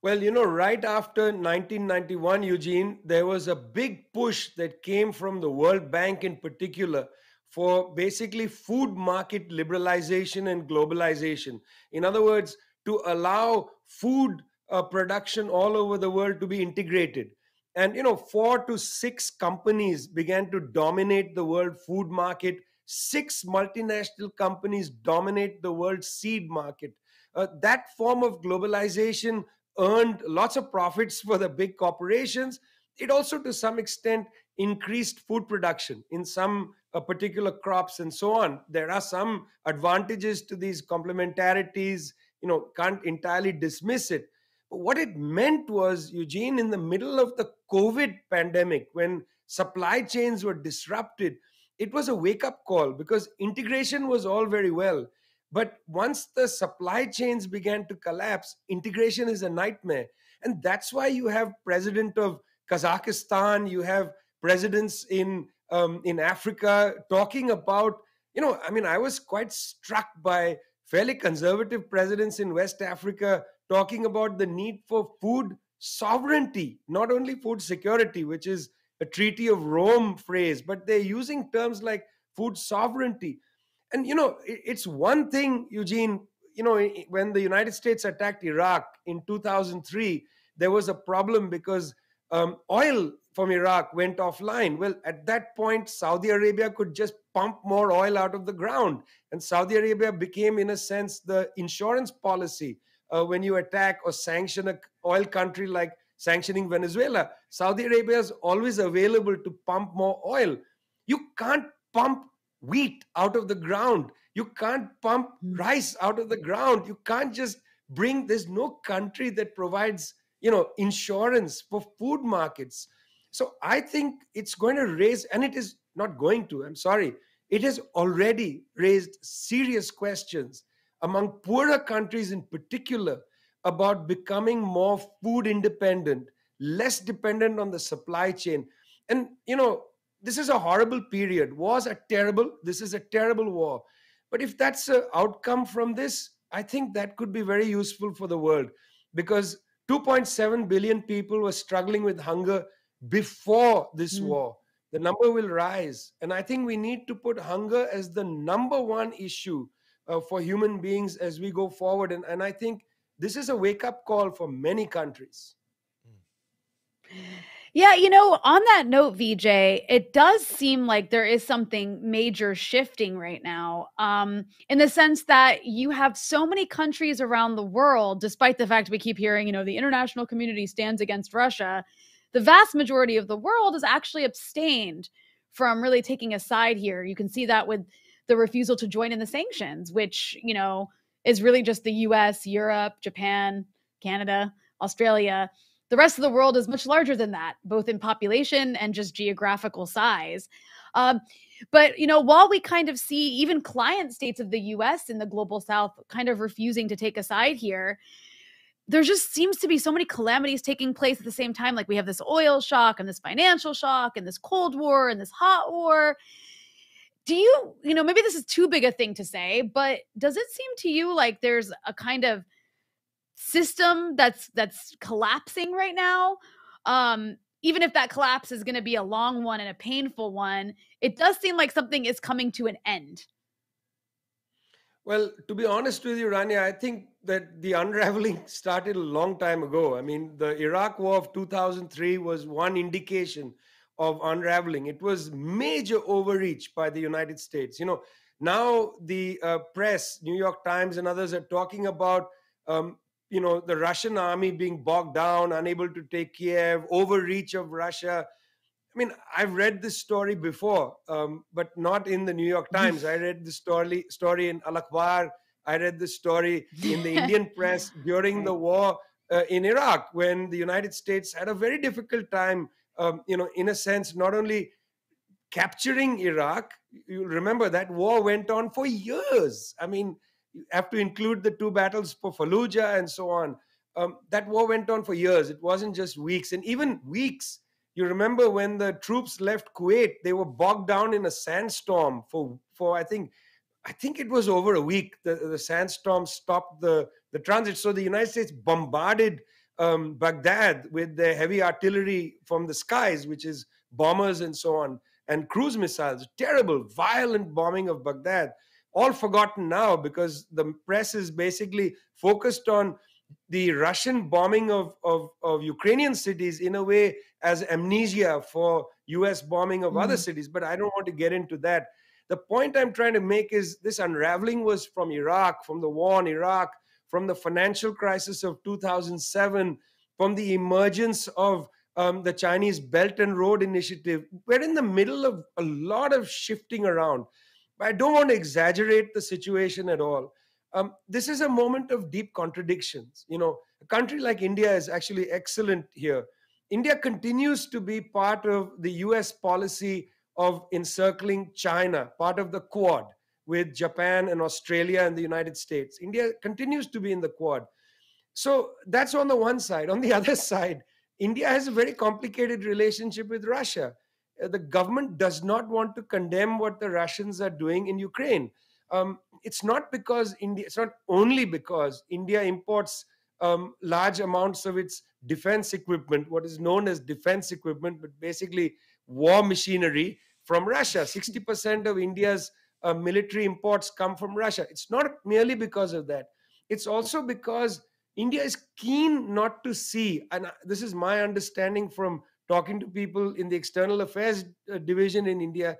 [SPEAKER 4] Well, you know, right after 1991, Eugene, there was a big push that came from the World Bank in particular for basically food market liberalization and globalization. In other words, to allow food uh, production all over the world to be integrated and you know four to six companies began to dominate the world food market. Six multinational companies dominate the world seed market. Uh, that form of globalization earned lots of profits for the big corporations. It also to some extent increased food production in some uh, particular crops and so on. There are some advantages to these complementarities. You know can't entirely dismiss it what it meant was, Eugene, in the middle of the COVID pandemic, when supply chains were disrupted, it was a wake up call because integration was all very well. But once the supply chains began to collapse, integration is a nightmare. And that's why you have president of Kazakhstan, you have presidents in um, in Africa talking about, you know, I mean, I was quite struck by fairly conservative presidents in West Africa talking about the need for food sovereignty, not only food security, which is a Treaty of Rome phrase, but they're using terms like food sovereignty. And, you know, it's one thing, Eugene, you know, when the United States attacked Iraq in 2003, there was a problem because um, oil from Iraq went offline. Well, at that point, Saudi Arabia could just pump more oil out of the ground. And Saudi Arabia became, in a sense, the insurance policy uh, when you attack or sanction a oil country like sanctioning Venezuela. Saudi Arabia is always available to pump more oil. You can't pump wheat out of the ground. You can't pump hmm. rice out of the ground. You can't just bring, there's no country that provides, you know, insurance for food markets. So I think it's going to raise, and it is not going to, I'm sorry, it has already raised serious questions among poorer countries in particular about becoming more food independent, less dependent on the supply chain. And, you know, this is a horrible period. Wars are terrible. This is a terrible war. But if that's an outcome from this, I think that could be very useful for the world because 2.7 billion people were struggling with hunger before this mm. war. The number will rise. And I think we need to put hunger as the number one issue uh, for human beings as we go forward. And, and I think this is a wake up call for many countries.
[SPEAKER 2] Yeah, you know, on that note, Vijay, it does seem like there is something major shifting right now. Um, in the sense that you have so many countries around the world, despite the fact we keep hearing, you know, the international community stands against Russia, the vast majority of the world has actually abstained from really taking a side here. You can see that with the refusal to join in the sanctions, which, you know, is really just the US, Europe, Japan, Canada, Australia. The rest of the world is much larger than that, both in population and just geographical size. Um, but you know, while we kind of see even client states of the U.S. in the global South kind of refusing to take a side here, there just seems to be so many calamities taking place at the same time. Like we have this oil shock and this financial shock and this Cold War and this hot war do you you know maybe this is too big a thing to say but does it seem to you like there's a kind of system that's that's collapsing right now? Um even if that collapse is going to be a long one and a painful one it does seem like something is coming to an end.
[SPEAKER 4] Well to be honest with you rania i think that the unraveling started a long time ago. I mean the iraq war of 2003 was one indication of unraveling. It was major overreach by the United States. You know, now the uh, press, New York Times, and others are talking about, um, you know, the Russian army being bogged down, unable to take Kiev, overreach of Russia. I mean, I've read this story before, um, but not in the New York Times. I read the story story in Al Akhbar. I read the story in the Indian press during the war uh, in Iraq when the United States had a very difficult time um, you know, in a sense, not only capturing Iraq, you remember that war went on for years. I mean, you have to include the two battles for Fallujah and so on. Um, that war went on for years. It wasn't just weeks, and even weeks. You remember when the troops left Kuwait, they were bogged down in a sandstorm for for I think I think it was over a week. The the sandstorm stopped the the transit. So the United States bombarded um, Baghdad with their heavy artillery from the skies, which is bombers and so on, and cruise missiles. Terrible, violent bombing of Baghdad. All forgotten now because the press is basically focused on the Russian bombing of, of, of Ukrainian cities in a way as amnesia for US bombing of mm. other cities. But I don't want to get into that. The point I'm trying to make is this unraveling was from Iraq, from the war in Iraq, from the financial crisis of 2007, from the emergence of um, the Chinese Belt and Road Initiative. We're in the middle of a lot of shifting around. But I don't want to exaggerate the situation at all. Um, this is a moment of deep contradictions. You know, a country like India is actually excellent here. India continues to be part of the US policy of encircling China, part of the Quad with Japan and Australia and the United States. India continues to be in the Quad. So that's on the one side. On the other side, India has a very complicated relationship with Russia. Uh, the government does not want to condemn what the Russians are doing in Ukraine. Um, it's not because India, it's not only because India imports um, large amounts of its defense equipment, what is known as defense equipment, but basically war machinery from Russia. 60% of India's uh, military imports come from Russia. It's not merely because of that. It's also because India is keen not to see, and this is my understanding from talking to people in the external affairs uh, division in India.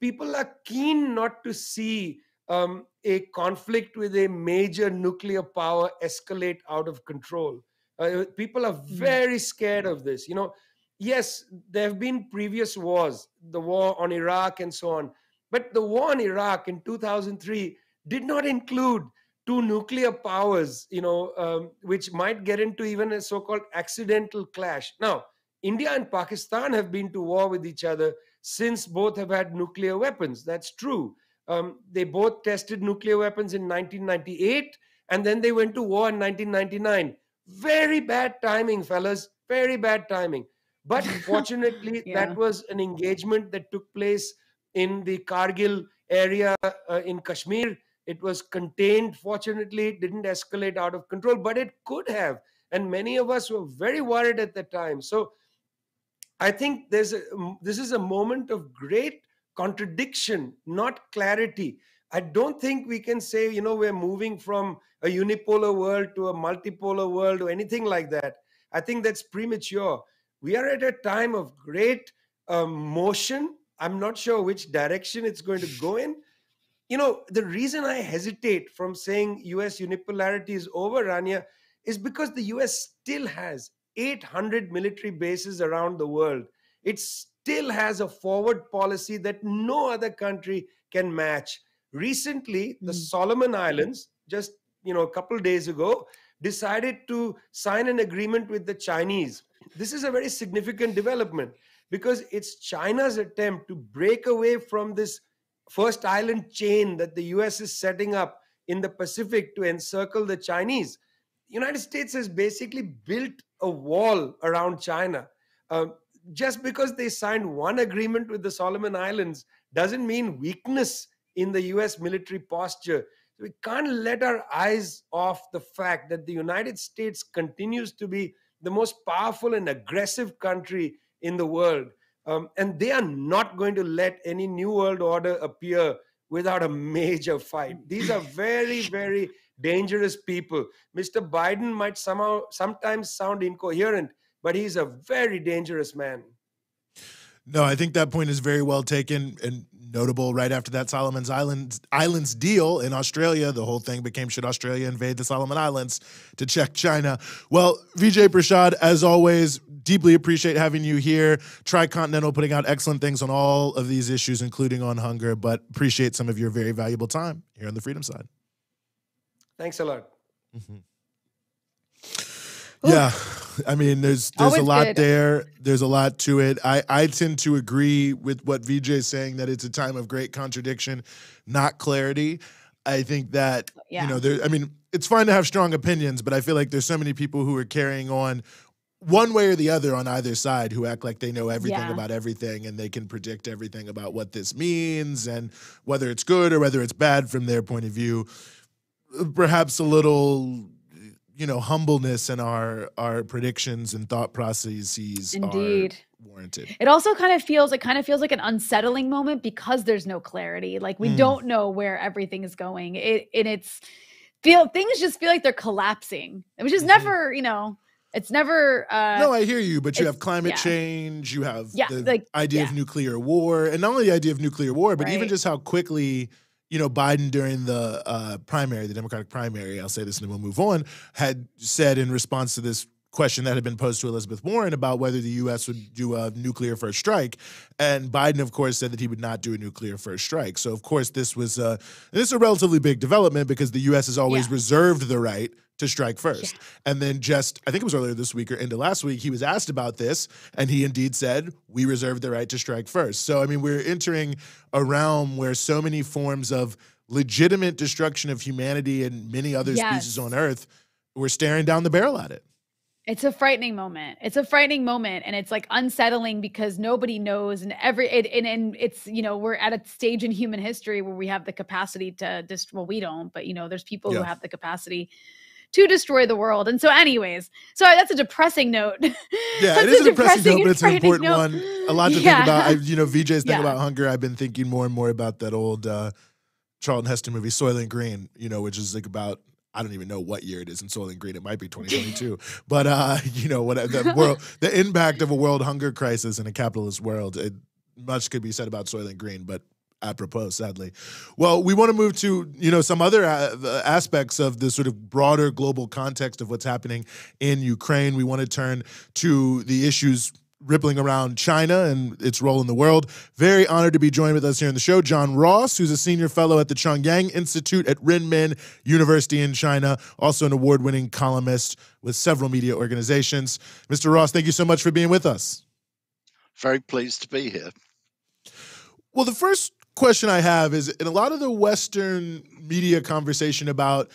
[SPEAKER 4] People are keen not to see um, a conflict with a major nuclear power escalate out of control. Uh, people are hmm. very scared of this. You know, yes, there have been previous wars, the war on Iraq and so on, but the war in Iraq in 2003 did not include two nuclear powers, you know, um, which might get into even a so-called accidental clash. Now, India and Pakistan have been to war with each other since both have had nuclear weapons. That's true. Um, they both tested nuclear weapons in 1998, and then they went to war in 1999. Very bad timing, fellas. Very bad timing. But fortunately, yeah. that was an engagement that took place in the Kargil area uh, in Kashmir it was contained. Fortunately, it didn't escalate out of control, but it could have. And many of us were very worried at the time. So I think there's a, this is a moment of great contradiction, not clarity. I don't think we can say, you know, we're moving from a unipolar world to a multipolar world or anything like that. I think that's premature. We are at a time of great um, motion. I'm not sure which direction it's going to go in, you know, the reason I hesitate from saying US unipolarity is over, Rania, is because the US still has 800 military bases around the world. It still has a forward policy that no other country can match. Recently, the mm. Solomon Islands, just you know, a couple days ago, decided to sign an agreement with the Chinese. This is a very significant development because it's China's attempt to break away from this first island chain that the US is setting up in the Pacific to encircle the Chinese. The United States has basically built a wall around China. Uh, just because they signed one agreement with the Solomon Islands doesn't mean weakness in the US military posture. We can't let our eyes off the fact that the United States continues to be the most powerful and aggressive country in the world. Um, and they are not going to let any new world order appear without a major fight. These are very, very dangerous people. Mr. Biden might somehow sometimes sound incoherent, but he's a very dangerous man.
[SPEAKER 1] No, I think that point is very well taken and notable. Right after that Solomon's Islands Islands deal in Australia, the whole thing became should Australia invade the Solomon Islands to check China? Well, Vijay Prashad, as always, deeply appreciate having you here. Tricontinental putting out excellent things on all of these issues, including on hunger, but appreciate some of your very valuable time here on the freedom side.
[SPEAKER 4] Thanks a lot. Mm-hmm.
[SPEAKER 1] Yeah. I mean, there's there's Always a lot good. there. There's a lot to it. I, I tend to agree with what Vijay is saying that it's a time of great contradiction, not clarity. I think that yeah. you know there. I mean, it's fine to have strong opinions, but I feel like there's so many people who are carrying on one way or the other on either side who act like they know everything yeah. about everything and they can predict everything about what this means and whether it's good or whether it's bad from their point of view. Perhaps a little you know humbleness and our our predictions and thought processes indeed warranted
[SPEAKER 2] it also kind of feels it kind of feels like an unsettling moment because there's no clarity like we mm. don't know where everything is going it and it's feel things just feel like they're collapsing which is mm-hmm. never you know it's never uh
[SPEAKER 1] no i hear you but you have climate yeah. change you have yeah, the like, idea yeah. of nuclear war and not only the idea of nuclear war but right. even just how quickly you know, Biden during the uh, primary, the Democratic primary, I'll say this and then we'll move on, had said in response to this question that had been posed to Elizabeth Warren about whether the U.S. would do a nuclear first strike, and Biden, of course, said that he would not do a nuclear first strike. So, of course, this was a this is a relatively big development because the U.S. has always yeah. reserved the right to strike first. Yeah. And then just, I think it was earlier this week or into last week, he was asked about this, and he indeed said, We reserve the right to strike first. So, I mean, we're entering a realm where so many forms of legitimate destruction of humanity and many other yes. species on Earth, we're staring down the barrel at it.
[SPEAKER 2] It's a frightening moment. It's a frightening moment, and it's like unsettling because nobody knows, and every it, and and it's you know we're at a stage in human history where we have the capacity to just well we don't, but you know there's people who have the capacity to destroy the world. And so, anyways, so that's a depressing note.
[SPEAKER 1] Yeah, it is a depressing, depressing note, but it's an important note. one. A lot to yeah. think about. I, you know, Vijay's thing yeah. about hunger. I've been thinking more and more about that old uh, Charlton Heston movie, Soylent Green. You know, which is like about I don't even know what year it is in Soylent Green. It might be 2022, but uh, you know what the world, the impact of a world hunger crisis in a capitalist world. It, much could be said about Soylent Green, but apropos, sadly. Well, we want to move to you know some other uh, aspects of the sort of broader global context of what's happening in Ukraine. We want to turn to the issues rippling around China and its role in the world. Very honored to be joined with us here on the show, John Ross, who's a senior fellow at the Chongyang Institute at Renmin University in China, also an award-winning columnist with several media organizations. Mr. Ross, thank you so much for being with us.
[SPEAKER 5] Very pleased to be here.
[SPEAKER 1] Well, the first question I have is in a lot of the Western media conversation about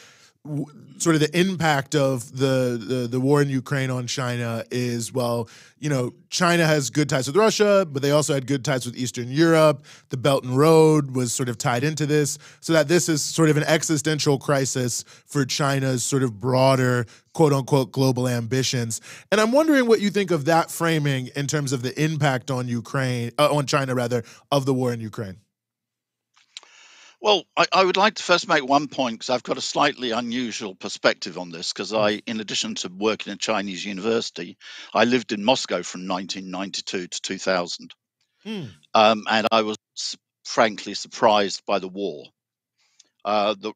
[SPEAKER 1] sort of the impact of the, the, the war in Ukraine on China is well, you know, China has good ties with Russia, but they also had good ties with Eastern Europe. The Belt and Road was sort of tied into this, so that this is sort of an existential crisis for China's sort of broader quote unquote global ambitions. And I'm wondering what you think of that framing in terms of the impact on Ukraine, uh, on China rather, of the war in Ukraine.
[SPEAKER 5] Well, I, I, would like to first make one point because I've got a slightly unusual perspective on this. Because I, in addition to working at Chinese university, I lived in Moscow from 1992 to 2000, mm. um, and I was frankly surprised by the war. Uh, the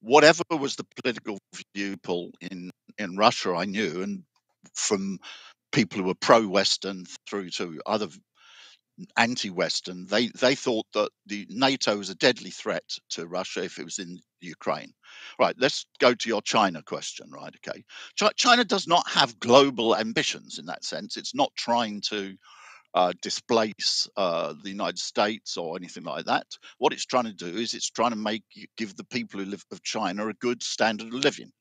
[SPEAKER 5] whatever was the political viewpoint in in Russia, I knew, and from people who were pro-Western through to other anti-Western. They they thought that the NATO was a deadly threat to Russia if it was in Ukraine. Right. Let's go to your China question. Right. Okay. Ch- China does not have global ambitions in that sense. It's not trying to uh, displace uh, the United States or anything like that. What it's trying to do is it's trying to make give the people who live of China a good standard of living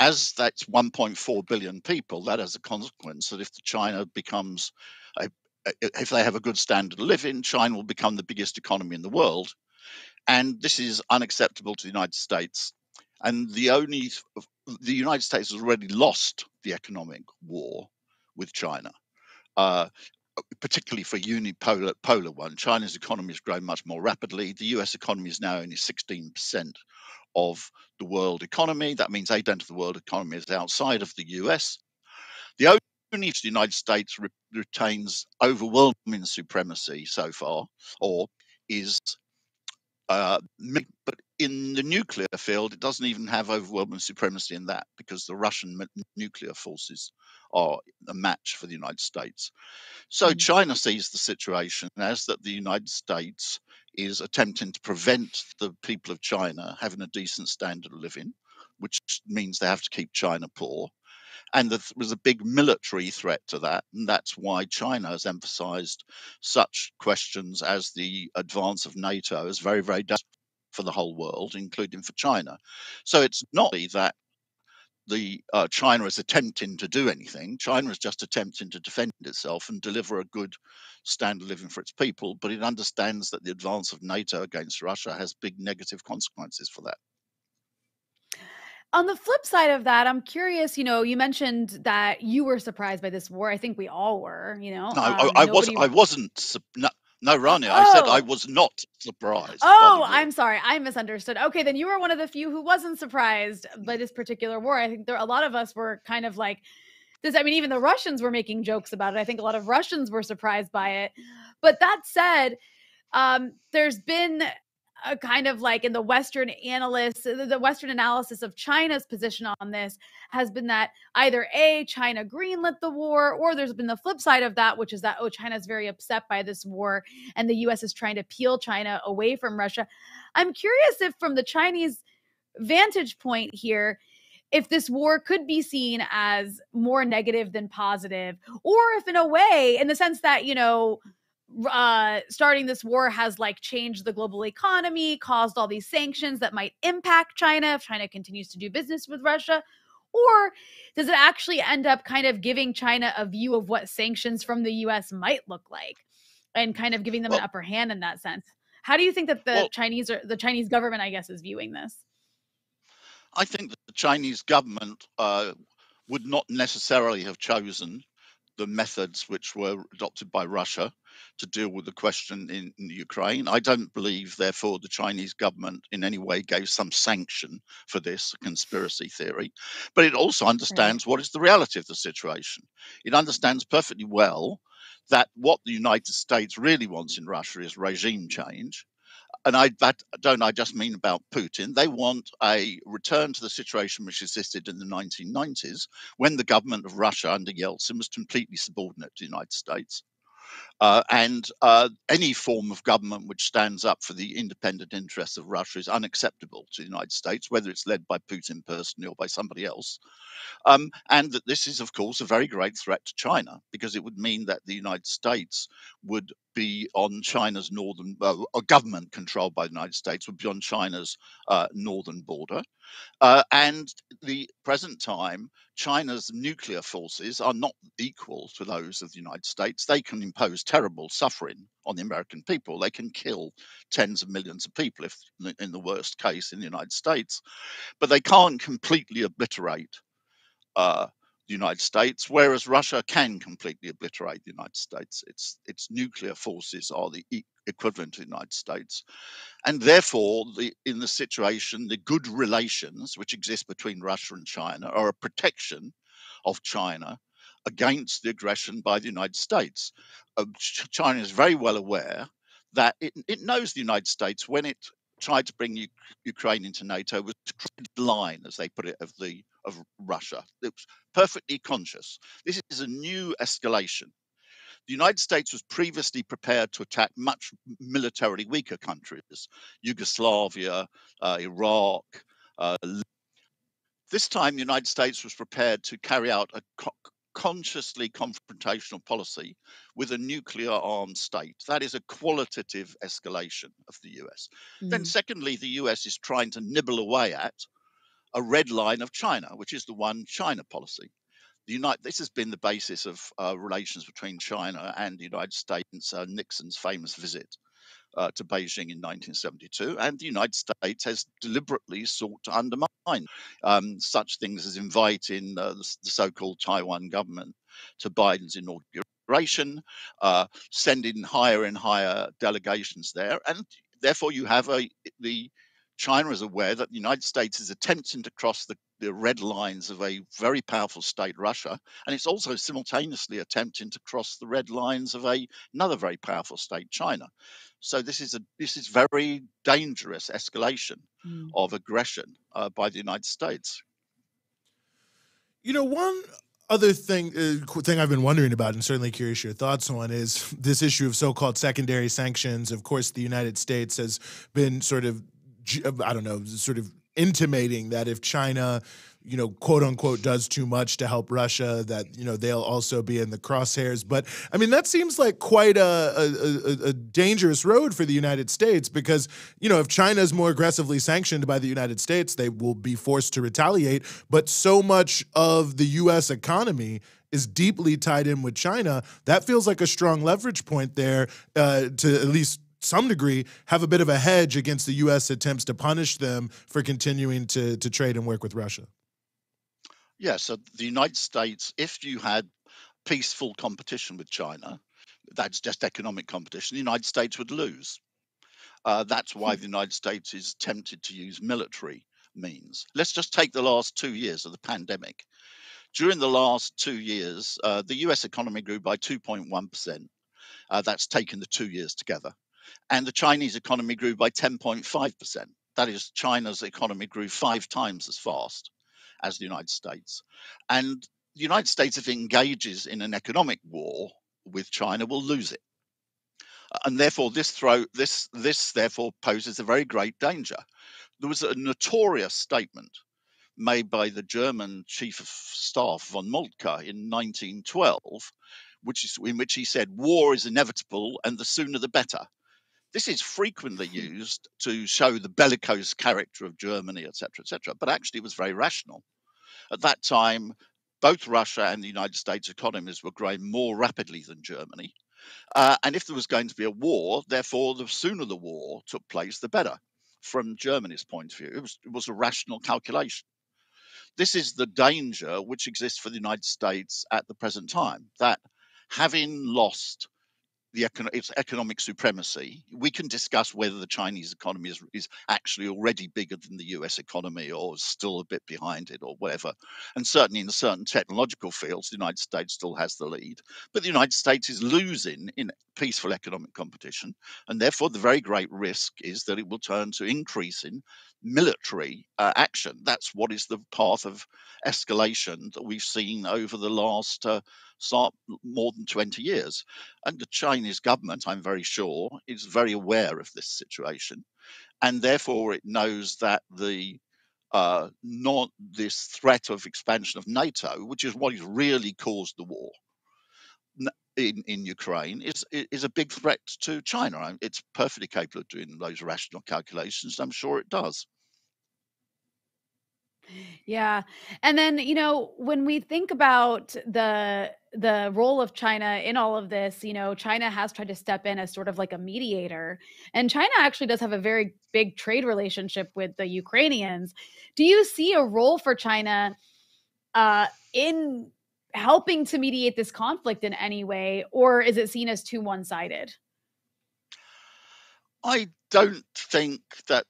[SPEAKER 5] as that's 1.4 billion people, that has a consequence that if China becomes a, if they have a good standard of living, China will become the biggest economy in the world. And this is unacceptable to the United States. And the only the United States has already lost the economic war with China, uh, particularly for unipolar polar one. China's economy has grown much more rapidly. The US economy is now only 16% of the world economy. That means 8% of the world economy is outside of the US. The if the United States re- retains overwhelming supremacy so far, or is, uh, but in the nuclear field, it doesn't even have overwhelming supremacy in that because the Russian nuclear forces are a match for the United States. So mm-hmm. China sees the situation as that the United States is attempting to prevent the people of China having a decent standard of living, which means they have to keep China poor and there was a big military threat to that. And that's why China has emphasized such questions as the advance of NATO as very, very desperate for the whole world, including for China. So it's not that the uh, China is attempting to do anything. China is just attempting to defend itself and deliver a good standard of living for its people, but it understands that the advance of NATO against Russia has big negative consequences for that.
[SPEAKER 2] On the flip side of that, I'm curious. You know, you mentioned that you were surprised by this war. I think we all were. You know,
[SPEAKER 5] no, um, I, I was. I wasn't. No, no, Rania, oh. I said I oh. was not surprised.
[SPEAKER 2] Oh, I'm sorry. I misunderstood. Okay, then you were one of the few who wasn't surprised by this particular war. I think there a lot of us were kind of like this. I mean, even the Russians were making jokes about it. I think a lot of Russians were surprised by it. But that said, um, there's been a kind of like in the Western analysts, the Western analysis of China's position on this has been that either A, China greenlit the war, or there's been the flip side of that, which is that, oh, China's very upset by this war and the US is trying to peel China away from Russia. I'm curious if, from the Chinese vantage point here, if this war could be seen as more negative than positive, or if, in a way, in the sense that, you know, uh, starting this war has like changed the global economy, caused all these sanctions that might impact China if China continues to do business with Russia? Or does it actually end up kind of giving China a view of what sanctions from the US might look like and kind of giving them well, an upper hand in that sense? How do you think that the well, Chinese or the Chinese government, I guess, is viewing this?
[SPEAKER 5] I think that the Chinese government uh, would not necessarily have chosen the methods which were adopted by Russia to deal with the question in, in, Ukraine. I don't believe, therefore, the Chinese government in any way gave some sanction for this conspiracy theory. But it also understands right. what is the reality of the situation. It understands perfectly well that what the United States really wants in Russia is regime change and I that don't I just mean about Putin. They want a return to the situation which existed in the 1990s when the government of Russia under Yeltsin was completely subordinate to the United States. Uh, and uh, any form of government which stands up for the independent interests of Russia is unacceptable to the United States, whether it's led by Putin personally or by somebody else. Um, and that this is, of course, a very great threat to China because it would mean that the United States would be on China's northern, uh, a government controlled by the United States would be on China's uh, northern border. Uh, and the present time, China's nuclear forces are not equal to those of the United States. They can impose terrible suffering on the American people. They can kill tens of millions of people, if in the worst case, in the United States. But they can't completely obliterate uh, the United States, whereas Russia can completely obliterate the United States. Its its nuclear forces are the equivalent to the United States, and therefore, the, in the situation, the good relations which exist between Russia and China are a protection of China against the aggression by the United States. Uh, China is very well aware that it, it knows the United States when it tried to bring Ukraine into NATO was the line, as they put it, of the of Russia. It was perfectly conscious. This is a new escalation. The United States was previously prepared to attack much militarily weaker countries, Yugoslavia, uh, Iraq. Uh, this time, the United States was prepared to carry out a consciously confrontational policy with a nuclear armed state. That is a qualitative escalation of the US. Mm. Then, secondly, the US is trying to nibble away at a red line of China, which is the one China policy. The United, this has been the basis of uh, relations between China and the United States. Uh, Nixon's famous visit uh, to Beijing in 1972, and the United States has deliberately sought to undermine um, such things as inviting uh, the, the so-called Taiwan government to Biden's inauguration, uh, sending higher and higher delegations there, and therefore you have a the China is aware that the United States is attempting to cross the, the red lines of a very powerful state, Russia, and it's also simultaneously attempting to cross the red lines of a, another very powerful state, China. So this is a this is very dangerous escalation mm. of aggression uh, by the United States.
[SPEAKER 1] You know, one other thing uh, thing I've been wondering about, and certainly curious your thoughts on, is this issue of so-called secondary sanctions. Of course, the United States has been sort of I don't know, sort of intimating that if China, you know, quote unquote, does too much to help Russia, that you know they'll also be in the crosshairs. But I mean, that seems like quite a, a, a dangerous road for the United States because you know if China is more aggressively sanctioned by the United States, they will be forced to retaliate. But so much of the U.S. economy is deeply tied in with China. That feels like a strong leverage point there uh, to at least some degree have a bit of a hedge against the U.S. attempts to punish them for continuing to to trade and work with Russia.
[SPEAKER 5] Yeah, so the United States, if you had peaceful competition with China, that's just economic competition, the United States would lose. Uh, that's why the United States is tempted to use military means. Let's just take the last two years of the pandemic. During the last two years, uh, the US economy grew by 2.1%. Uh, that's taken the two years together and the Chinese economy grew by 10.5%. That is, China's economy grew five times as fast as the United States. And the United States, if it engages in an economic war with China, will lose it. And therefore, this throw this this therefore poses a very great danger. There was a notorious statement made by the German chief of staff von Moltke in 1912, which is in which he said, "War is inevitable, and the sooner the better." This is frequently used to show the bellicose character of Germany, etc., etc. But actually, it was very rational. At that time, both Russia and the United States economies were growing more rapidly than Germany. Uh, and if there was going to be a war, therefore, the sooner the war took place, the better. From Germany's point of view, it was, it was a rational calculation. This is the danger which exists for the United States at the present time that having lost the econ- its economic supremacy. We can discuss whether the Chinese economy is, is actually already bigger than the US economy or still a bit behind it or whatever. And certainly in certain technological fields, the United States still has the lead. But the United States is losing in peaceful economic competition. And therefore, the very great risk is that it will turn to increasing military uh, action. That's what is the path of escalation that we've seen over the last uh, more than 20 years. And the Chinese government, I'm very sure, is very aware of this situation. And therefore, it knows that the uh, not this threat of expansion of NATO, which is what has really caused the war in, in Ukraine, is is a big threat to China. It's perfectly capable of doing those rational calculations. I'm sure it does.
[SPEAKER 2] Yeah. And then, you know, when we think about the the role of China in all of this, you know, China has tried to step in as sort of like a mediator. And China actually does have a very big trade relationship with the Ukrainians. Do you see a role for China uh in helping to mediate this conflict in any way or is it seen as too one-sided?
[SPEAKER 5] I don't think that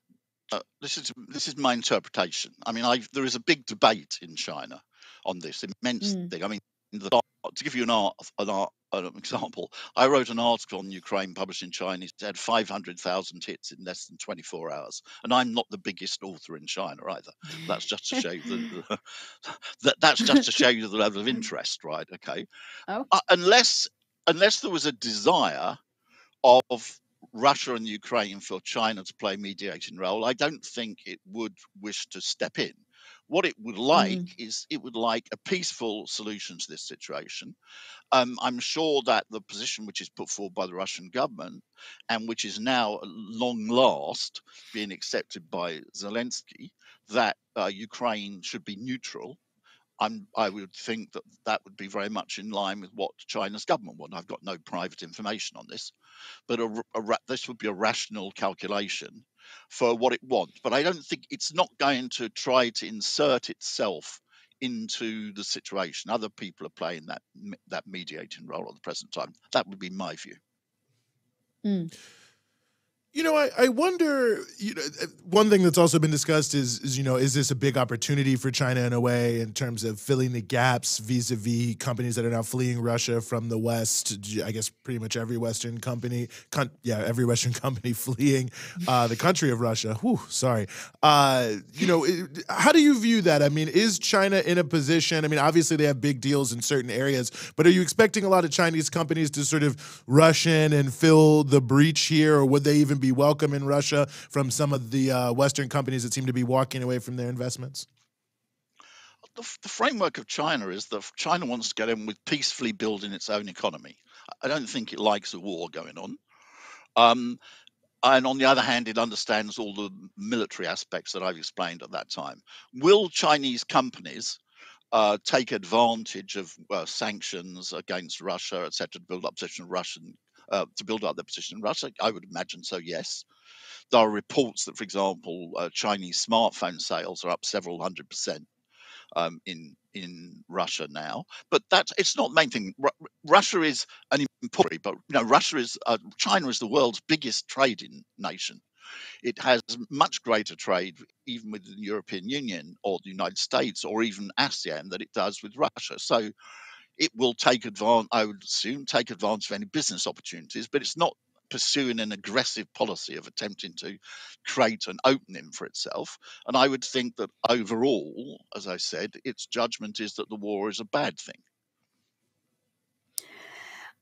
[SPEAKER 5] uh, this is this is my interpretation. I mean, I there is a big debate in China on this immense mm. thing. I mean, the, to give you an art, an art, an example, I wrote an article on Ukraine published in Chinese. It had 500,000 hits in less than 24 hours, and I'm not the biggest author in China either. That's just to show you the, that that's just to show you the level of interest, right? Okay. Oh. Uh, unless unless there was a desire of Russia and Ukraine for China to play a mediating role, I don't think it would wish to step in. What it would like mm. is it would like a peaceful solution to this situation. Um, I'm sure that the position which is put forward by the Russian government and which is now long last being accepted by Zelensky, that uh, Ukraine should be neutral I'm, i would think that that would be very much in line with what China's government want. I've got no private information on this, but a, a, this would be a rational calculation for what it wants. But I don't think it's not going to try to insert itself into the situation. Other people are playing that that mediating role at the present time. That would be my view.
[SPEAKER 1] Mm. You know, I, I wonder, you know, uh, one thing that's also been discussed is, is, you know, is this a big opportunity for China in a way in terms of filling the gaps vis a vis companies that are now fleeing Russia from the West? I guess pretty much every Western company, con- yeah, every Western company fleeing uh, the country of Russia. Whew, sorry. Uh, you know, how do you view that? I mean, is China in a position? I mean, obviously they have big deals in certain areas, but are you expecting a lot of Chinese companies to sort of rush in and fill the breach here, or would they even be welcome in Russia from some of the uh, Western companies that seem to be walking away from their investments?
[SPEAKER 5] The, the, framework of China is that China wants to get in with peacefully building its own economy. I don't think it likes a war going on. Um, and on the other hand, it understands all the military aspects that I've explained at that time. Will Chinese companies uh, take advantage of uh, sanctions against Russia, etc., to build up position of Russian uh, to build up their position in Russia? I would imagine so, yes. There are reports that, for example, uh, Chinese smartphone sales are up several hundred percent um, in in Russia now. But that's it's not the main thing. R- Russia is an important, but you know, Russia is uh, China is the world's biggest trading nation. It has much greater trade, even with the European Union or the United States or even ASEAN, than it does with Russia. So it will take advantage, I would assume, take advantage of any business opportunities, but it's not pursuing an aggressive policy of attempting to create an opening for itself. And I would think that overall, as I said, its judgment is that the war is a bad thing.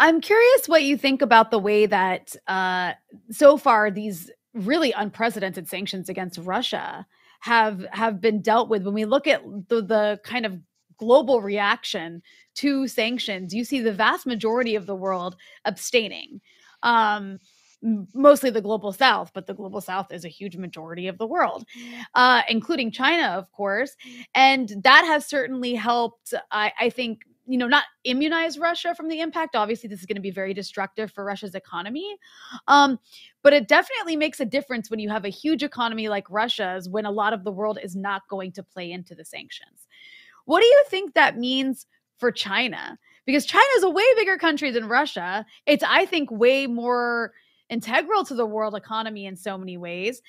[SPEAKER 2] I'm curious what you think about the way that uh, so far these really unprecedented sanctions against Russia have have been dealt with. When we look at the the kind of global reaction to sanctions, you see the vast majority of the world abstaining. Um, mostly the global south, but the global south is a huge majority of the world, uh, including China, of course. And that has certainly helped, I, I think, you know, not immunize Russia from the impact. Obviously, this is going to be very destructive for Russia's economy. Um, but it definitely makes a difference when you have a huge economy like Russia's, when a lot of the world is not going to play into the sanctions. What do you think that means for China? Because China is a way bigger country than Russia. It's, I think, way more integral to the world economy in so many ways.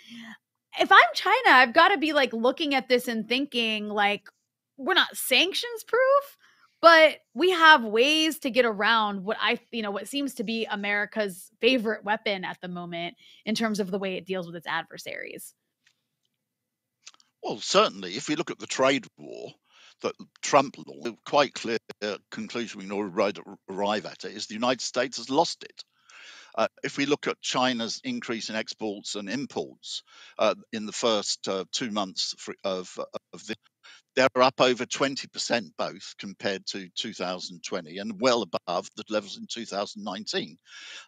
[SPEAKER 2] If I'm China, I've got to be like looking at this and thinking, like, we're not sanctions proof, but we have ways to get around what I, you know, what seems to be America's favorite weapon at the moment in terms of the way it deals with its adversaries.
[SPEAKER 5] Well, certainly, if we look at the trade war that Trump law, quite clear conclusion we can all arrive at it is the United States has lost it. Uh, if we look at China's increase in exports and imports uh, in the first uh, two months of, of the, they're up over 20% both compared to 2020 and well above the levels in 2019.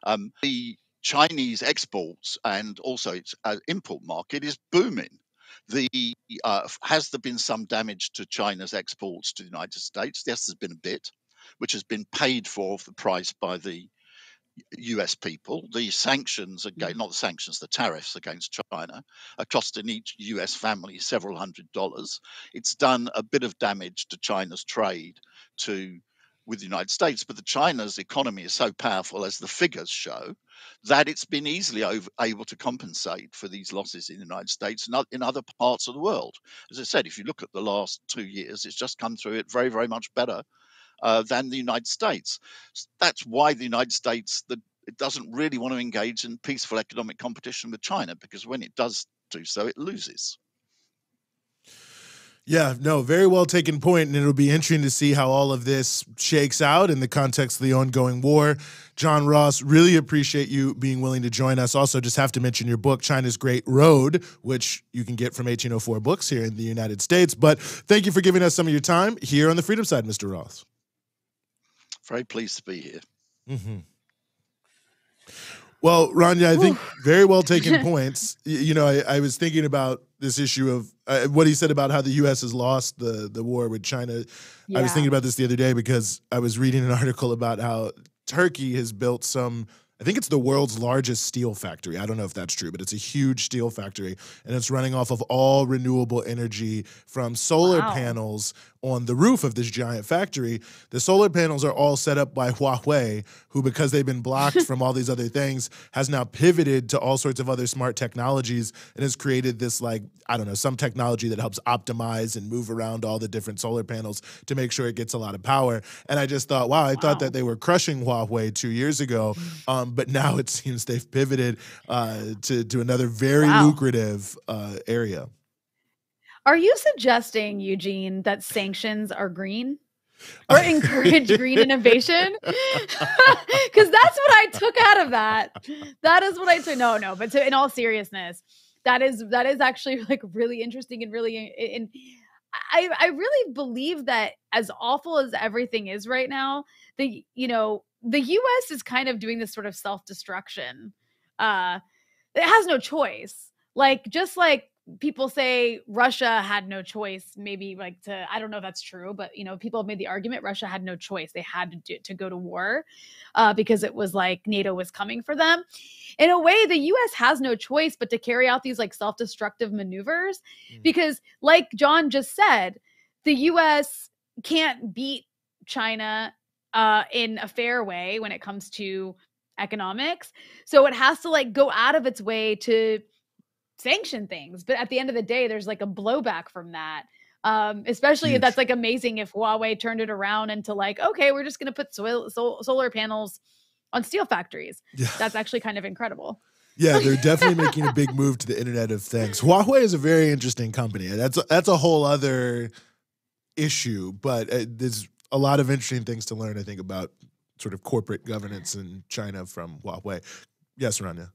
[SPEAKER 5] Um, the Chinese exports and also its uh, import market is booming. The uh, has there been some damage to China's exports to the United States? Yes, there's been a bit, which has been paid for the price by the US people. The sanctions, again, mm. not the sanctions, the tariffs against China are costing each US family several hundred dollars. It's done a bit of damage to China's trade to with the United States, but the China's economy is so powerful, as the figures show, that it's been easily over, able to compensate for these losses in the United States and in other parts of the world. As I said, if you look at the last two years, it's just come through it very, very much better uh, than the United States. That's why the United States the, it doesn't really want to engage in peaceful economic competition with China because when it does do so, it loses.
[SPEAKER 1] Yeah, no, very well taken point, and it'll be interesting to see how all of this shakes out in the context of the ongoing war. John Ross, really appreciate you being willing to join us. Also, just have to mention your book, China's Great Road, which you can get from 1804 Books here in the United States. But thank you for giving us some of your time here on the Freedom Side, Mr. Ross.
[SPEAKER 5] Very pleased to be here.
[SPEAKER 1] Mm-hmm. Well, Rania, I think very well taken points. You know, I, I, was thinking about this issue of uh, what he said about how the U.S. has lost the the war with China. Yeah. I was thinking about this the other day because I was reading an article about how Turkey has built some I think it's the world's largest steel factory. I don't know if that's true, but it's a huge steel factory and it's running off of all renewable energy from solar wow. panels on the roof of this giant factory. The solar panels are all set up by Huawei, who, because they've been blocked from all these other things, has now pivoted to all sorts of other smart technologies and has created this, like, I don't know, some technology that helps optimize and move around all the different solar panels to make sure it gets a lot of power. And I just thought, wow, I wow. thought that they were crushing Huawei two years ago, um, but now it seems they've pivoted uh, to, to another very wow. lucrative uh, area.
[SPEAKER 2] Are you suggesting, Eugene, that sanctions are green? or encourage green innovation? Because that's what i took out of that. That is what i took no no but to, in all seriousness that is that is actually like really interesting and really and i i really believe that as awful as everything is right now the you know the us is kind of doing this sort of self-destruction. Uh it has no choice. Like just like people say Russia had no choice, maybe like to, I don't know if that's true, but you know, people have made the argument Russia had no choice. They had to do, to go to war uh, because it was like NATO was coming for them. In a way, the US has no choice but to carry out these like self destructive maneuvers mm. because, like John just said, the US can't beat China uh, in a fair way when it comes to economics. So it has to like go out of its way to sanction things. But at the end of the day, there's like a blowback from that. Um, especially Huge. if that's like amazing if Huawei turned it around into like, okay, we're just going to put soil, sol- solar panels on steel factories. Yeah. That's actually kind of incredible.
[SPEAKER 1] Yeah, they're definitely making a big move to the Internet of Things. Huawei is a very interesting company. That's a, that's a whole other issue, but uh, there's a lot of interesting things to learn. I think about sort of corporate governance in China from Huawei. Yes, Rania.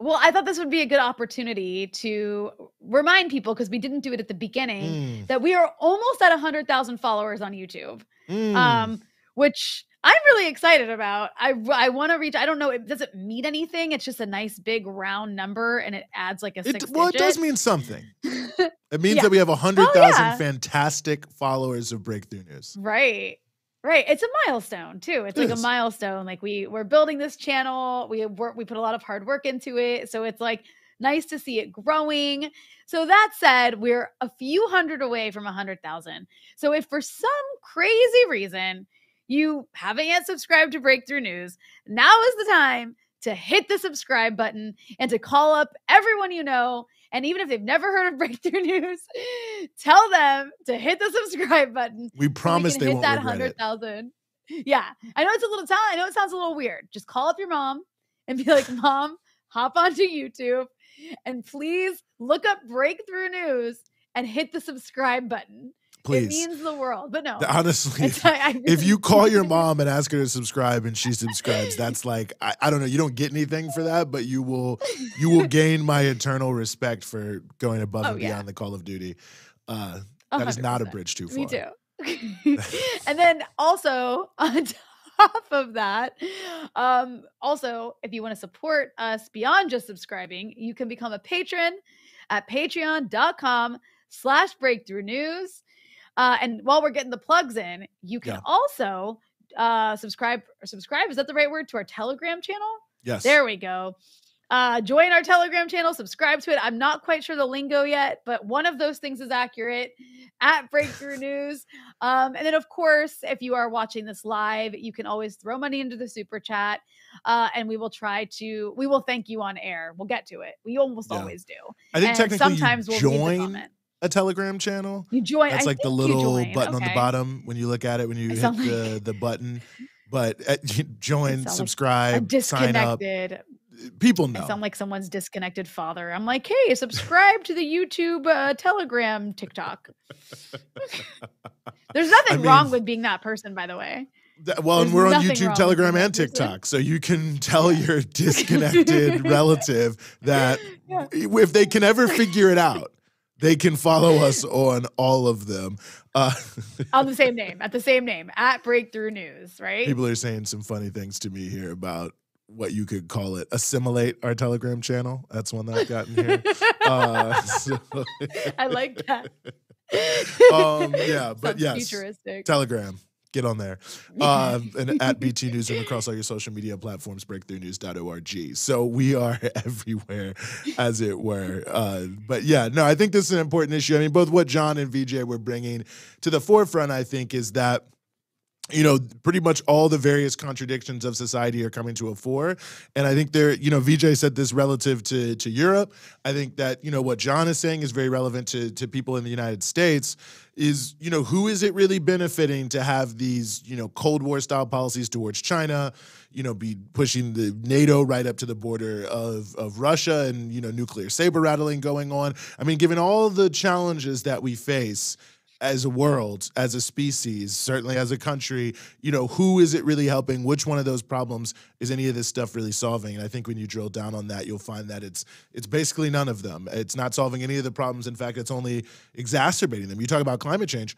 [SPEAKER 2] Well, I thought this would be a good opportunity to remind people because we didn't do it at the beginning mm. that we are almost at 100,000 followers on YouTube, mm. um, which I'm really excited about. I, I want to reach, I don't know, it doesn't mean anything. It's just a nice big round number and it adds like a six.
[SPEAKER 1] It, well,
[SPEAKER 2] digit.
[SPEAKER 1] it does mean something. it means yeah. that we have 100,000 oh, yeah. fantastic followers of Breakthrough News.
[SPEAKER 2] Right. Right. It's a milestone too. It's
[SPEAKER 1] It
[SPEAKER 2] like a milestone. Like we we're building this channel. We work we put a lot of hard work into it. So it's like nice to see it growing. So that said, we're a few hundred away from a hundred thousand. So if for some crazy reason you haven't yet subscribed to Breakthrough News, now is the time to hit the subscribe button and to call up everyone you know. And even if they've never heard of Breakthrough News, tell them to hit the subscribe button
[SPEAKER 1] We
[SPEAKER 2] so we
[SPEAKER 1] promise they
[SPEAKER 2] hit
[SPEAKER 1] won't
[SPEAKER 2] that hundred
[SPEAKER 1] it.
[SPEAKER 2] Yeah, I know it's a little. I know it sounds a little weird. Just call up your mom and be like, "Mom, hop onto YouTube and please look up Breakthrough News and hit the subscribe button. It means the world." But no,
[SPEAKER 1] Honestly,
[SPEAKER 2] it's, I,
[SPEAKER 1] if you call your mom and ask her to subscribe and she subscribes, that's like I, I don't know. You don't get anything for that, but you will you will gain my eternal respect for going above
[SPEAKER 2] Oh,
[SPEAKER 1] and
[SPEAKER 2] yeah.
[SPEAKER 1] beyond the Call of Duty. Uh, that is not a bridge too far.
[SPEAKER 2] Me too. and then also on top of that, um, also if you want to support us beyond just subscribing, you can become a patron at patreon.com slash breakthrough news. Uh, and while we're getting the plugs in, you can
[SPEAKER 1] Yeah.
[SPEAKER 2] also uh, subscribe or subscribe. Is that the right word to our Telegram channel?
[SPEAKER 1] Yes.
[SPEAKER 2] There we go. Uh, join our Telegram channel, subscribe to it. I'm not quite sure the lingo yet, but one of those things is accurate at Breakthrough News. Um, and then, of course, if you are watching this live, you can always throw money into the super chat, uh, and we will try to. We will thank you on air. We'll get to it. We almost
[SPEAKER 1] Yeah.
[SPEAKER 2] always do.
[SPEAKER 1] I think
[SPEAKER 2] and
[SPEAKER 1] technically
[SPEAKER 2] sometimes we'll
[SPEAKER 1] join
[SPEAKER 2] comment.
[SPEAKER 1] A Telegram channel.
[SPEAKER 2] You join.
[SPEAKER 1] That's
[SPEAKER 2] I
[SPEAKER 1] like the little button on the bottom when you look at it when you
[SPEAKER 2] I
[SPEAKER 1] hit
[SPEAKER 2] like-
[SPEAKER 1] the the button. But uh, join,
[SPEAKER 2] sound like
[SPEAKER 1] subscribe, sign up.
[SPEAKER 2] disconnected.
[SPEAKER 1] People
[SPEAKER 2] I
[SPEAKER 1] know.
[SPEAKER 2] sound like someone's disconnected father. I'm like, hey, subscribe to the YouTube uh, Telegram TikTok. There's nothing wrong
[SPEAKER 1] mean-
[SPEAKER 2] with being that person, by the way.
[SPEAKER 1] Well, and we're on YouTube, Telegram, and. TikTok, so you can tell your disconnected relative that
[SPEAKER 2] Yeah.
[SPEAKER 1] if they can ever figure it out, they can follow us on all of them. Uh,
[SPEAKER 2] On the same name, at the same name, at Breakthrough News, right?
[SPEAKER 1] people are saying some funny things to me here about what you could call it. Assimilate our Telegram channel. That's one that I've gotten here. Uh, so-
[SPEAKER 2] I like that.
[SPEAKER 1] Um, yeah, but yes.
[SPEAKER 2] futuristic.
[SPEAKER 1] Telegram. Get on there. Um, and at BT Newsroom across all your social media platforms, breakthroughnews.org. So we are everywhere, as it were. Uh, but yeah, no, I think this is an important issue. I mean, both what John and Vijay were bringing to the forefront, I think, is that you know, pretty much all the various contradictions of society are coming to a fore. And I think there, you know, Vijay said this relative to to Europe. I think that, you know, what John is saying is very relevant to to people in the United States is, you know, who is it really benefiting to have these, you know, Cold War style policies towards China, you know, be pushing the NATO right up to the border of of Russia and, you know, nuclear saber rattling going on. I mean, given all the challenges that we face, as a world, as a species, certainly as a country, you know, who is it really helping? Which one of those problems is any of this stuff really solving? And I think when you drill down on that, you'll find that it's it's basically none of them. It's not solving any of the problems. In fact, it's only exacerbating them. You talk about climate change.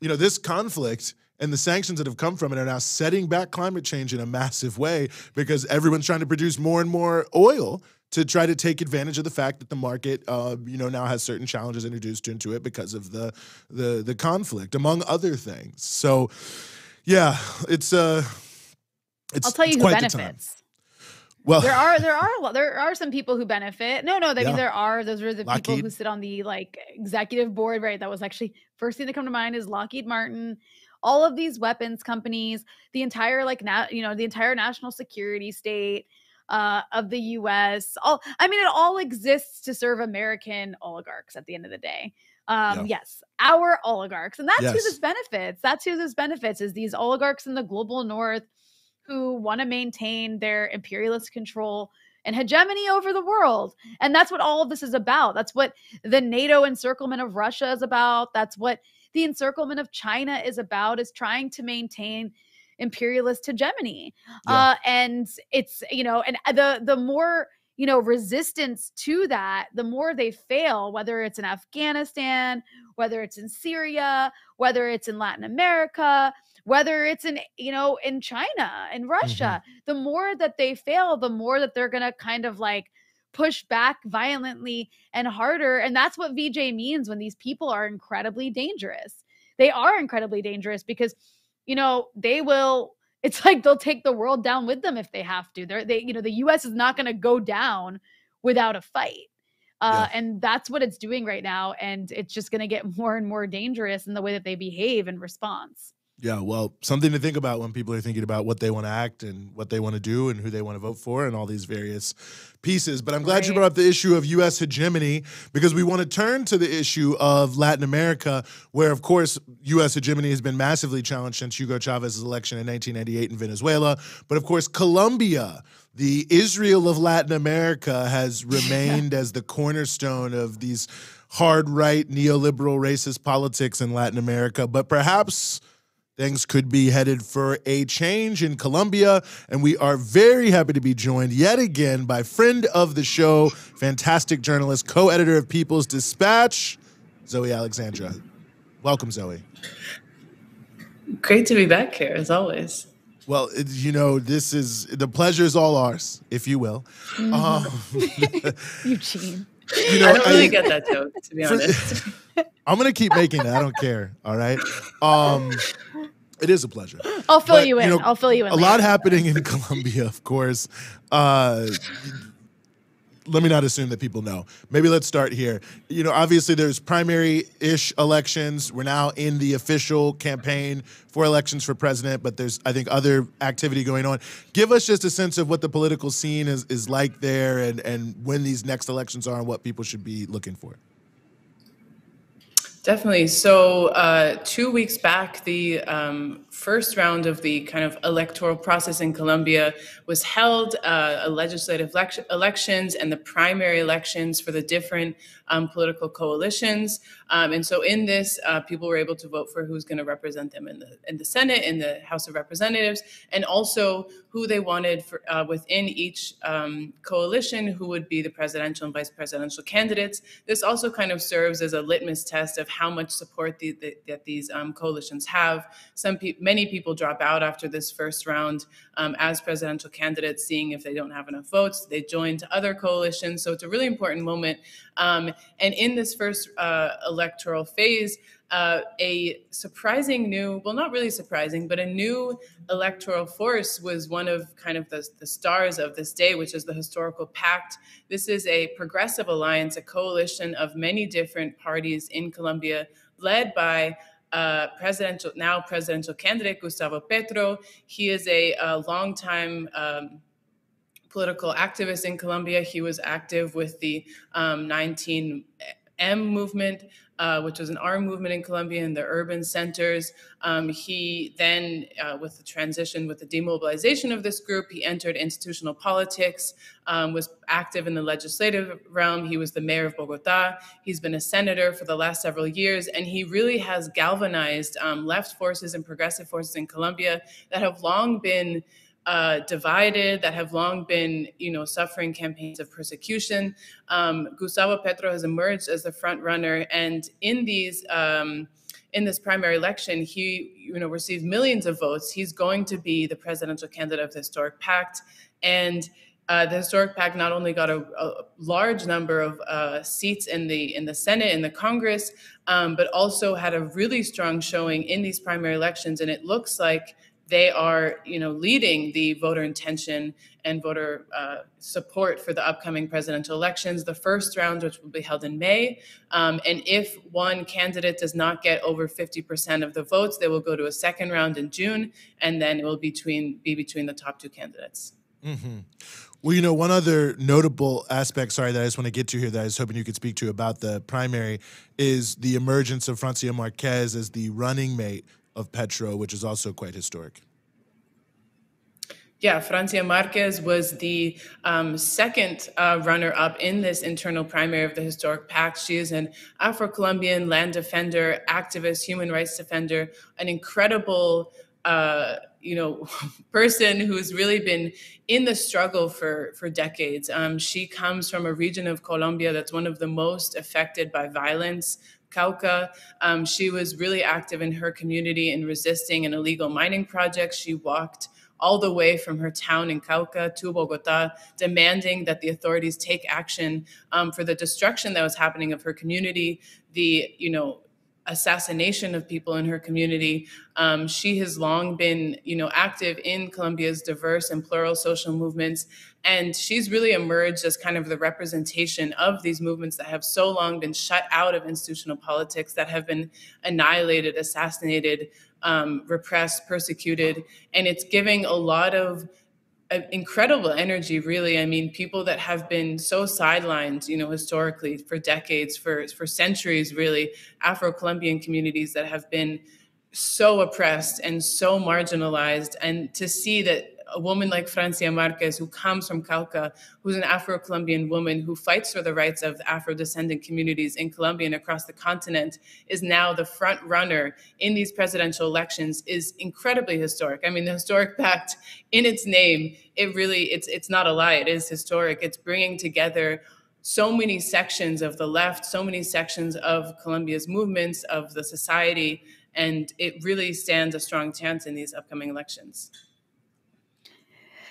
[SPEAKER 1] You know, this conflict and the sanctions that have come from it are now setting back climate change in a massive way because everyone's trying to produce more and more oil to try to take advantage of the fact that the market, uh, you know, now has certain challenges introduced into it because of the the the conflict, among other things. So, yeah, it's uh, it's
[SPEAKER 2] I'll tell you who benefits.
[SPEAKER 1] Well,
[SPEAKER 2] There are there are a lot, there are some people who benefit. No, no, I
[SPEAKER 1] Yeah.
[SPEAKER 2] mean there are. Those are the people who sit on the like executive board, right? That was actually first thing that come to mind is Lockheed Martin. All of these weapons companies, the entire like na- you know the entire national security state uh, of the U.S. All I mean, it all exists to serve American oligarchs at the end of the day. Um, Yes, our oligarchs, and that's who this benefits. That's who this benefits is these oligarchs in the global north who want to maintain their imperialist control and hegemony over the world. And that's what all of this is about. That's what the NATO encirclement of Russia is about. That's what the encirclement of China is about, is trying to maintain imperialist hegemony.
[SPEAKER 1] Yeah.
[SPEAKER 2] Uh, and it's, you know, and the the more you know resistance to that the more they fail whether it's in afghanistan whether it's in syria whether it's in latin america whether it's in you know in china in russia the more that they fail the more that they're gonna kind of like push back violently and harder and that's what Vijay means when these people are incredibly dangerous they are incredibly dangerous because you know, they will it's like they'll take the world down with them if they have to. They're they, you know, the US is not gonna go down without a fight. Uh, yeah. and that's what it's doing right now. And it's just gonna get more and more dangerous in the way that they behave in response.
[SPEAKER 1] Yeah, well, something to think about when people are thinking about what they want to act and what they want to do and who they want to vote for and all these various pieces. But I'm glad right. you brought up the issue of U.S. hegemony because we want to turn to the issue of Latin America, where, of course, U.S. hegemony has been massively challenged since Hugo Chavez's election in 1998 in Venezuela. But, of course, Colombia the Israel of Latin America has remained as the cornerstone of these hard right neoliberal racist politics in Latin America. But perhaps Things could be headed for a change in Colombia, and we are very happy to be joined yet again by friend of the show, fantastic journalist, co editor of People's Dispatch, Zoe Alexandra. Welcome, Zoe.
[SPEAKER 6] Great to be back here, as always.
[SPEAKER 1] Well, it, you know, this is the pleasure is all ours, if you will. Mm-hmm.
[SPEAKER 2] Um, Eugene.
[SPEAKER 6] You know, I don't really I, get that joke, to be honest.
[SPEAKER 1] I'm gonna keep making it. I don't care. All right. Um, it is a pleasure.
[SPEAKER 2] I'll fill but, you in. You know, I'll fill you in.
[SPEAKER 1] A later. lot happening in Colombia, of course. Uh, let me not assume that people know. Maybe let's start here. You know, obviously there's primary-ish elections. We're now in the official campaign for elections for president, but there's I think other activity going on. Give us just a sense of what the political scene is is like there and and when these next elections are and what people should be looking for.
[SPEAKER 6] Definitely. So, uh, two weeks back, the um, first round of the kind of electoral process in Colombia was held, uh, legislative elections and the primary elections for the different um, political coalitions. Um, and so, in this, uh, people were able to vote for who's going to represent them in the in the Senate, in the House of Representatives, and also who they wanted for, uh, within each um, coalition, who would be the presidential and vice presidential candidates. This also kind of serves as a litmus test of how much support the, the, that these um, coalitions have. Some pe- many people drop out after this first round um, as presidential candidates, seeing if they don't have enough votes. They join to other coalitions, so it's a really important moment. Um, and in this first uh, electoral phase, uh, a surprising new, well, not really surprising, but a new electoral force was one of kind of the, the stars of this day, which is the Historical Pact. This is a progressive alliance, a coalition of many different parties in Colombia, led by uh, presidential now presidential candidate Gustavo Petro. He is a, a longtime um, political activist in Colombia. He was active with the um, 19M movement, uh, which was an armed movement in Colombia in the urban centers. Um, he then, uh, with the transition, with the demobilization of this group, he entered institutional politics, um, was active in the legislative realm. He was the mayor of Bogota. He's been a senator for the last several years, and he really has galvanized um, left forces and progressive forces in Colombia that have long been uh, divided, that have long been, you know, suffering campaigns of persecution. Um, Gustavo Petro has emerged as the front runner, and in these. Um, in this primary election, he you know received millions of votes. He's going to be the presidential candidate of the Historic Pact, and uh, the Historic Pact not only got a, a large number of uh, seats in the in the Senate in the Congress, um, but also had a really strong showing in these primary elections. And it looks like they are you know leading the voter intention and voter uh, support for the upcoming presidential elections the first round which will be held in may um, and if one candidate does not get over 50% of the votes they will go to a second round in june and then it will between, be between the top two candidates
[SPEAKER 1] mm-hmm. Well, you know, one other notable aspect, sorry, that I just want to get to here that I was hoping you could speak to about the primary is the emergence of Francia Marquez as the running mate of Petro, which is also quite historic.
[SPEAKER 6] Yeah, Francia Marquez was the um, second uh, runner up in this internal primary of the Historic Pact. She is an Afro Colombian land defender, activist, human rights defender, an incredible. Uh, you know, person who's really been in the struggle for for decades. Um, she comes from a region of Colombia that's one of the most affected by violence, Cauca. Um, she was really active in her community in resisting an illegal mining project. She walked all the way from her town in Cauca to Bogota, demanding that the authorities take action um, for the destruction that was happening of her community, the, you know, assassination of people in her community. Um, she has long been, you know, active in Colombia's diverse and plural social movements, and she's really emerged as kind of the representation of these movements that have so long been shut out of institutional politics, that have been annihilated, assassinated, um, repressed, persecuted, and it's giving a lot of incredible energy really. I mean people that have been so sidelined you know historically for decades for for centuries really afro-colombian communities that have been so oppressed and so marginalized. And to see that a woman like Francia Marquez, who comes from Cauca, who's an Afro Colombian woman who fights for the rights of Afro descendant communities in Colombia and across the continent, is now the front runner in these presidential elections is incredibly historic. I mean, the historic pact in its name, it really, it's, it's not a lie, it is historic. It's bringing together so many sections of the left, so many sections of Colombia's movements, of the society, and it really stands a strong chance in these upcoming elections.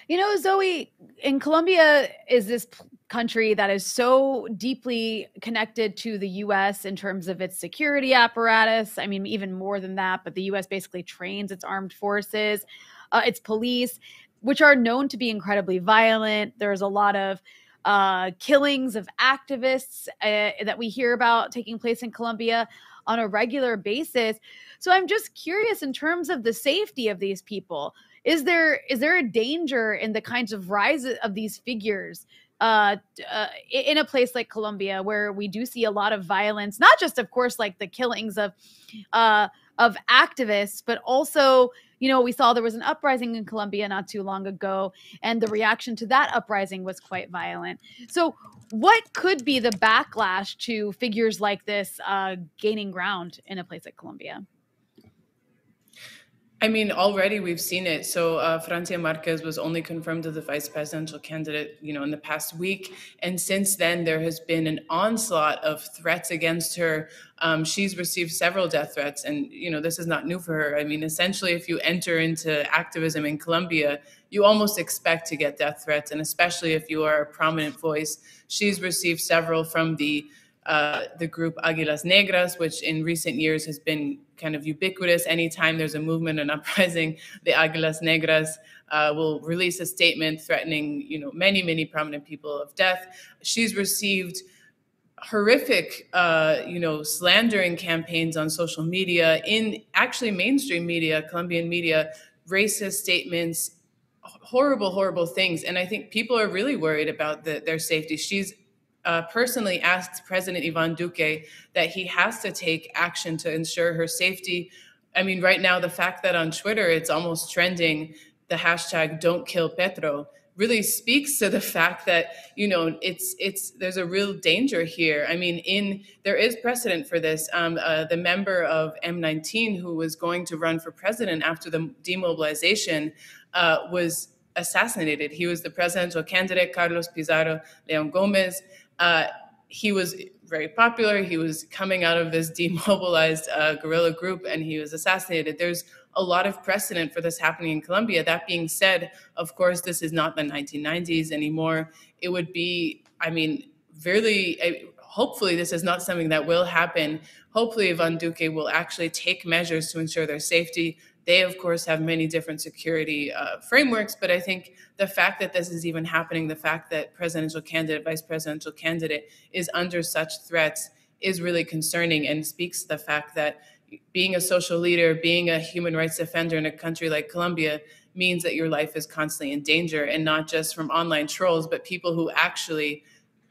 [SPEAKER 2] You know, Zoe, in Colombia is this country that is so deeply connected to the US in terms of its security apparatus. I mean, even more than that, but the US basically trains its armed forces, uh, its police, which are known to be incredibly violent. There's a lot of uh, killings of activists uh, that we hear about taking place in Colombia on a regular basis. So I'm just curious in terms of the safety of these people is there is there a danger in the kinds of rise of these figures uh, uh, in a place like Colombia, where we do see a lot of violence, not just, of course, like the killings of uh, of activists, but also, you know, we saw there was an uprising in Colombia not too long ago, and the reaction to that uprising was quite violent. So, what could be the backlash to figures like this uh, gaining ground in a place like Colombia?
[SPEAKER 6] I mean, already we've seen it. So uh, Francia Marquez was only confirmed as the vice presidential candidate, you know, in the past week, and since then there has been an onslaught of threats against her. Um, she's received several death threats, and you know, this is not new for her. I mean, essentially, if you enter into activism in Colombia, you almost expect to get death threats, and especially if you are a prominent voice. She's received several from the uh, the group Aguilas Negras, which in recent years has been kind of ubiquitous. Anytime there's a movement, an uprising, the Aguilas Negras uh, will release a statement threatening, you know, many, many prominent people of death. She's received horrific, uh, you know, slandering campaigns on social media, in actually mainstream media, Colombian media, racist statements, horrible, horrible things. And I think people are really worried about the, their safety. She's uh, personally asked President Ivan Duque that he has to take action to ensure her safety. I mean, right now, the fact that on Twitter it's almost trending the hashtag don't kill Petro really speaks to the fact that you know it's it's there's a real danger here. I mean in there is precedent for this. Um, uh, the member of m19 who was going to run for president after the demobilization uh, was assassinated. He was the presidential candidate carlos pizarro leon gomez uh, he was very popular. He was coming out of this demobilized uh, guerrilla group and he was assassinated. There's a lot of precedent for this happening in Colombia. That being said, of course, this is not the 1990s anymore. It would be, I mean, really, hopefully, this is not something that will happen. Hopefully, Ivan Duque will actually take measures to ensure their safety. They, of course, have many different security uh, frameworks, but I think the fact that this is even happening, the fact that presidential candidate, vice presidential candidate is under such threats is really concerning and speaks to the fact that being a social leader, being a human rights defender in a country like Colombia means that your life is constantly in danger and not just from online trolls, but people who actually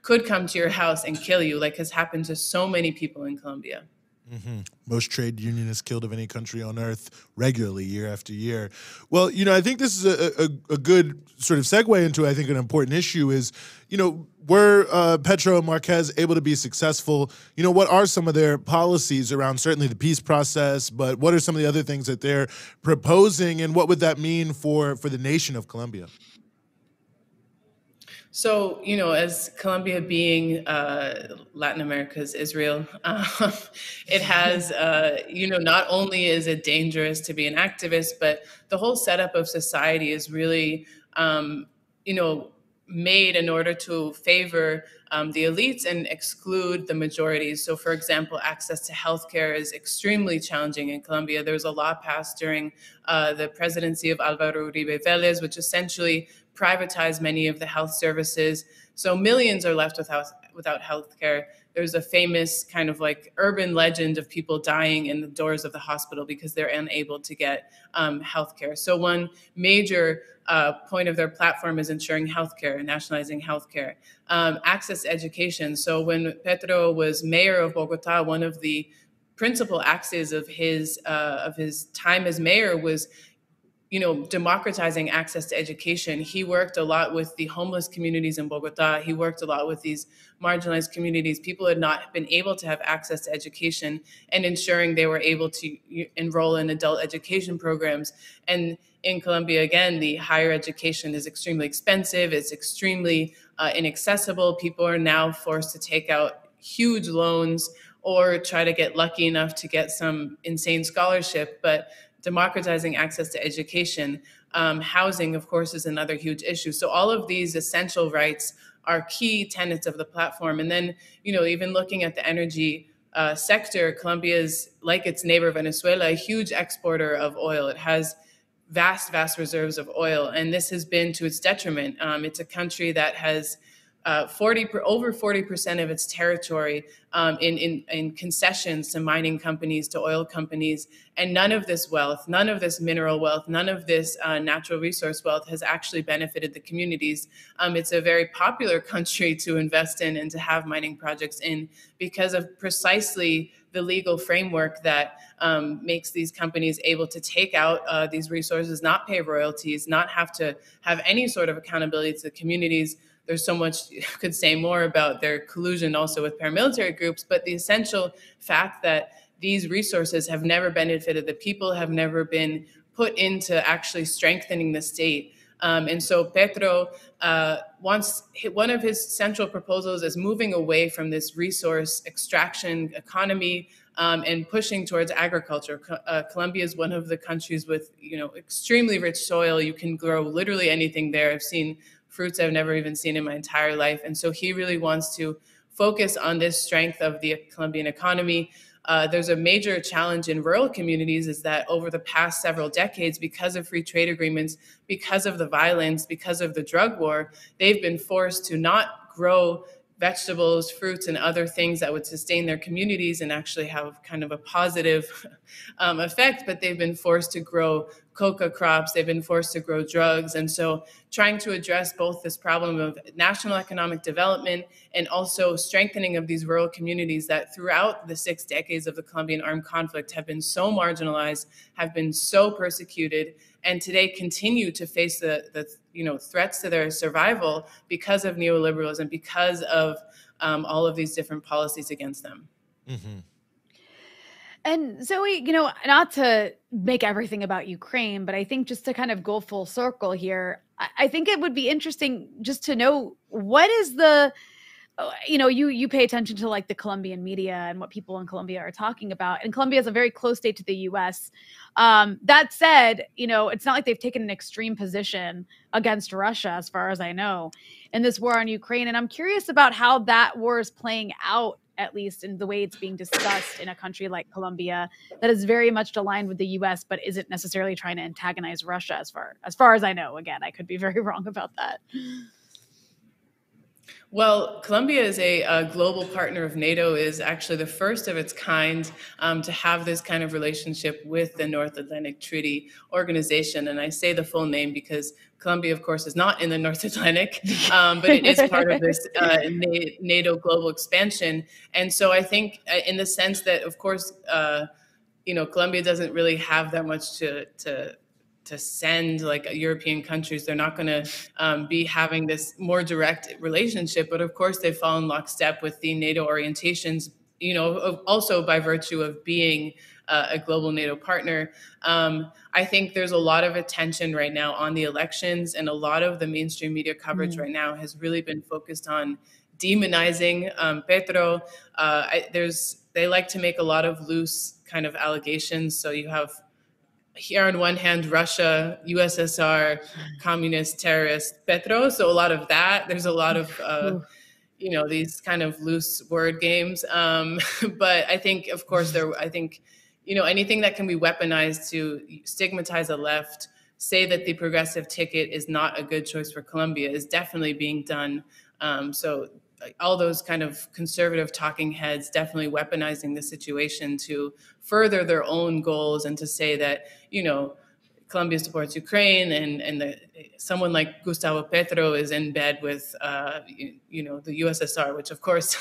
[SPEAKER 6] could come to your house and kill you, like has happened to so many people in Colombia.
[SPEAKER 1] Mm-hmm. Most trade unionists killed of any country on earth regularly, year after year. Well, you know, I think this is a, a, a good sort of segue into, I think, an important issue is, you know, were uh, Petro and Marquez able to be successful? You know, what are some of their policies around certainly the peace process, but what are some of the other things that they're proposing, and what would that mean for for the nation of Colombia?
[SPEAKER 6] So, you know, as Colombia being uh, Latin America's Israel, um, it has, uh, you know, not only is it dangerous to be an activist, but the whole setup of society is really, um, you know, made in order to favor um, the elites and exclude the majorities. So, for example, access to healthcare is extremely challenging in Colombia. There was a law passed during uh, the presidency of Alvaro Uribe Vélez, which essentially privatized many of the health services. So millions are left without without health care. There's a famous kind of like urban legend of people dying in the doors of the hospital because they're unable to get um, health care. So one major uh, point of their platform is ensuring healthcare, nationalizing healthcare, um, access education. So when Petro was mayor of Bogota, one of the principal axes of his uh, of his time as mayor was you know, democratizing access to education. He worked a lot with the homeless communities in Bogota. He worked a lot with these marginalized communities. People had not been able to have access to education and ensuring they were able to enroll in adult education programs. And in Colombia, again, the higher education is extremely expensive, it's extremely uh, inaccessible. People are now forced to take out huge loans or try to get lucky enough to get some insane scholarship. But democratizing access to education. Um, housing, of course, is another huge issue. So all of these essential rights are key tenets of the platform. And then, you know, even looking at the energy uh, sector, Colombia is, like its neighbor Venezuela, a huge exporter of oil. It has vast, vast reserves of oil, and this has been to its detriment. Um, it's a country that has uh, 40 over 40% of its territory um, in, in, in, concessions to mining companies, to oil companies. And none of this wealth, none of this mineral wealth, none of this uh, natural resource wealth has actually benefited the communities. Um, it's a very popular country to invest in and to have mining projects in because of precisely the legal framework that um, makes these companies able to take out uh, these resources, not pay royalties, not have to have any sort of accountability to the communities there's so much you could say more about their collusion also with paramilitary groups, but the essential fact that these resources have never benefited the people, have never been put into actually strengthening the state. Um, and so Petro uh, wants one of his central proposals is moving away from this resource extraction economy um, and pushing towards agriculture. Uh, Colombia is one of the countries with you know extremely rich soil. You can grow literally anything there. I've seen fruits I've never even seen in my entire life. And so he really wants to focus on this strength of the Colombian economy. Uh, there's a major challenge in rural communities is that over the past several decades, because of free trade agreements, because of the violence, because of the drug war, they've been forced to not grow vegetables, fruits, and other things that would sustain their communities and actually have kind of a positive um, effect, but they've been forced to grow coca crops, they've been forced to grow drugs. And so, trying to address both this problem of national economic development and also strengthening of these rural communities that throughout the six decades of the Colombian armed conflict have been so marginalized, have been so persecuted, and today continue to face the, the you know threats to their survival because of neoliberalism, because of um, all of these different policies against them. Mm-hmm.
[SPEAKER 2] And Zoe, you know, not to make everything about Ukraine, but I think just to kind of go full circle here, I, I think it would be interesting just to know what is the you know you you pay attention to like the colombian media and what people in colombia are talking about and colombia is a very close state to the us um, that said you know it's not like they've taken an extreme position against russia as far as i know in this war on ukraine and i'm curious about how that war is playing out at least in the way it's being discussed in a country like Colombia that is very much aligned with the US but isn't necessarily trying to antagonize Russia as far as far as I know. Again I could be very wrong about that
[SPEAKER 6] well, Colombia is a, a, global partner of NATO, is actually the first of its kind um, to have this kind of relationship with the North Atlantic Treaty Organization. And I say the full name because Colombia, of course, is not in the North Atlantic, um, but it is part of this uh, NATO global expansion. And so I think, uh, in the sense that, of course, uh, you know, Colombia doesn't really have that much to, to to send like European countries. They're not going to um, be having this more direct relationship, but of course they fall in lockstep with the NATO orientations. You know, also by virtue of being uh, a global NATO partner. Um, I think there's a lot of attention right now on the elections, and a lot of the mainstream media coverage mm. right now has really been focused on demonizing um, Petro. Uh, I, there's they like to make a lot of loose kind of allegations. So you have here on one hand, Russia, USSR, communist, terrorist, Petro. So a lot of that. There's a lot of, uh, you know these kind of loose word games. Um, but I think, of course, there. I think you know anything that can be weaponized to stigmatize a left say that the progressive ticket is not a good choice for Colombia is definitely being done. Um, so all those kind of conservative talking heads definitely weaponizing the situation to further their own goals and to say that you know Colombia supports Ukraine and and the, someone like Gustavo Petro is in bed with uh, you, you know the USSR, which of course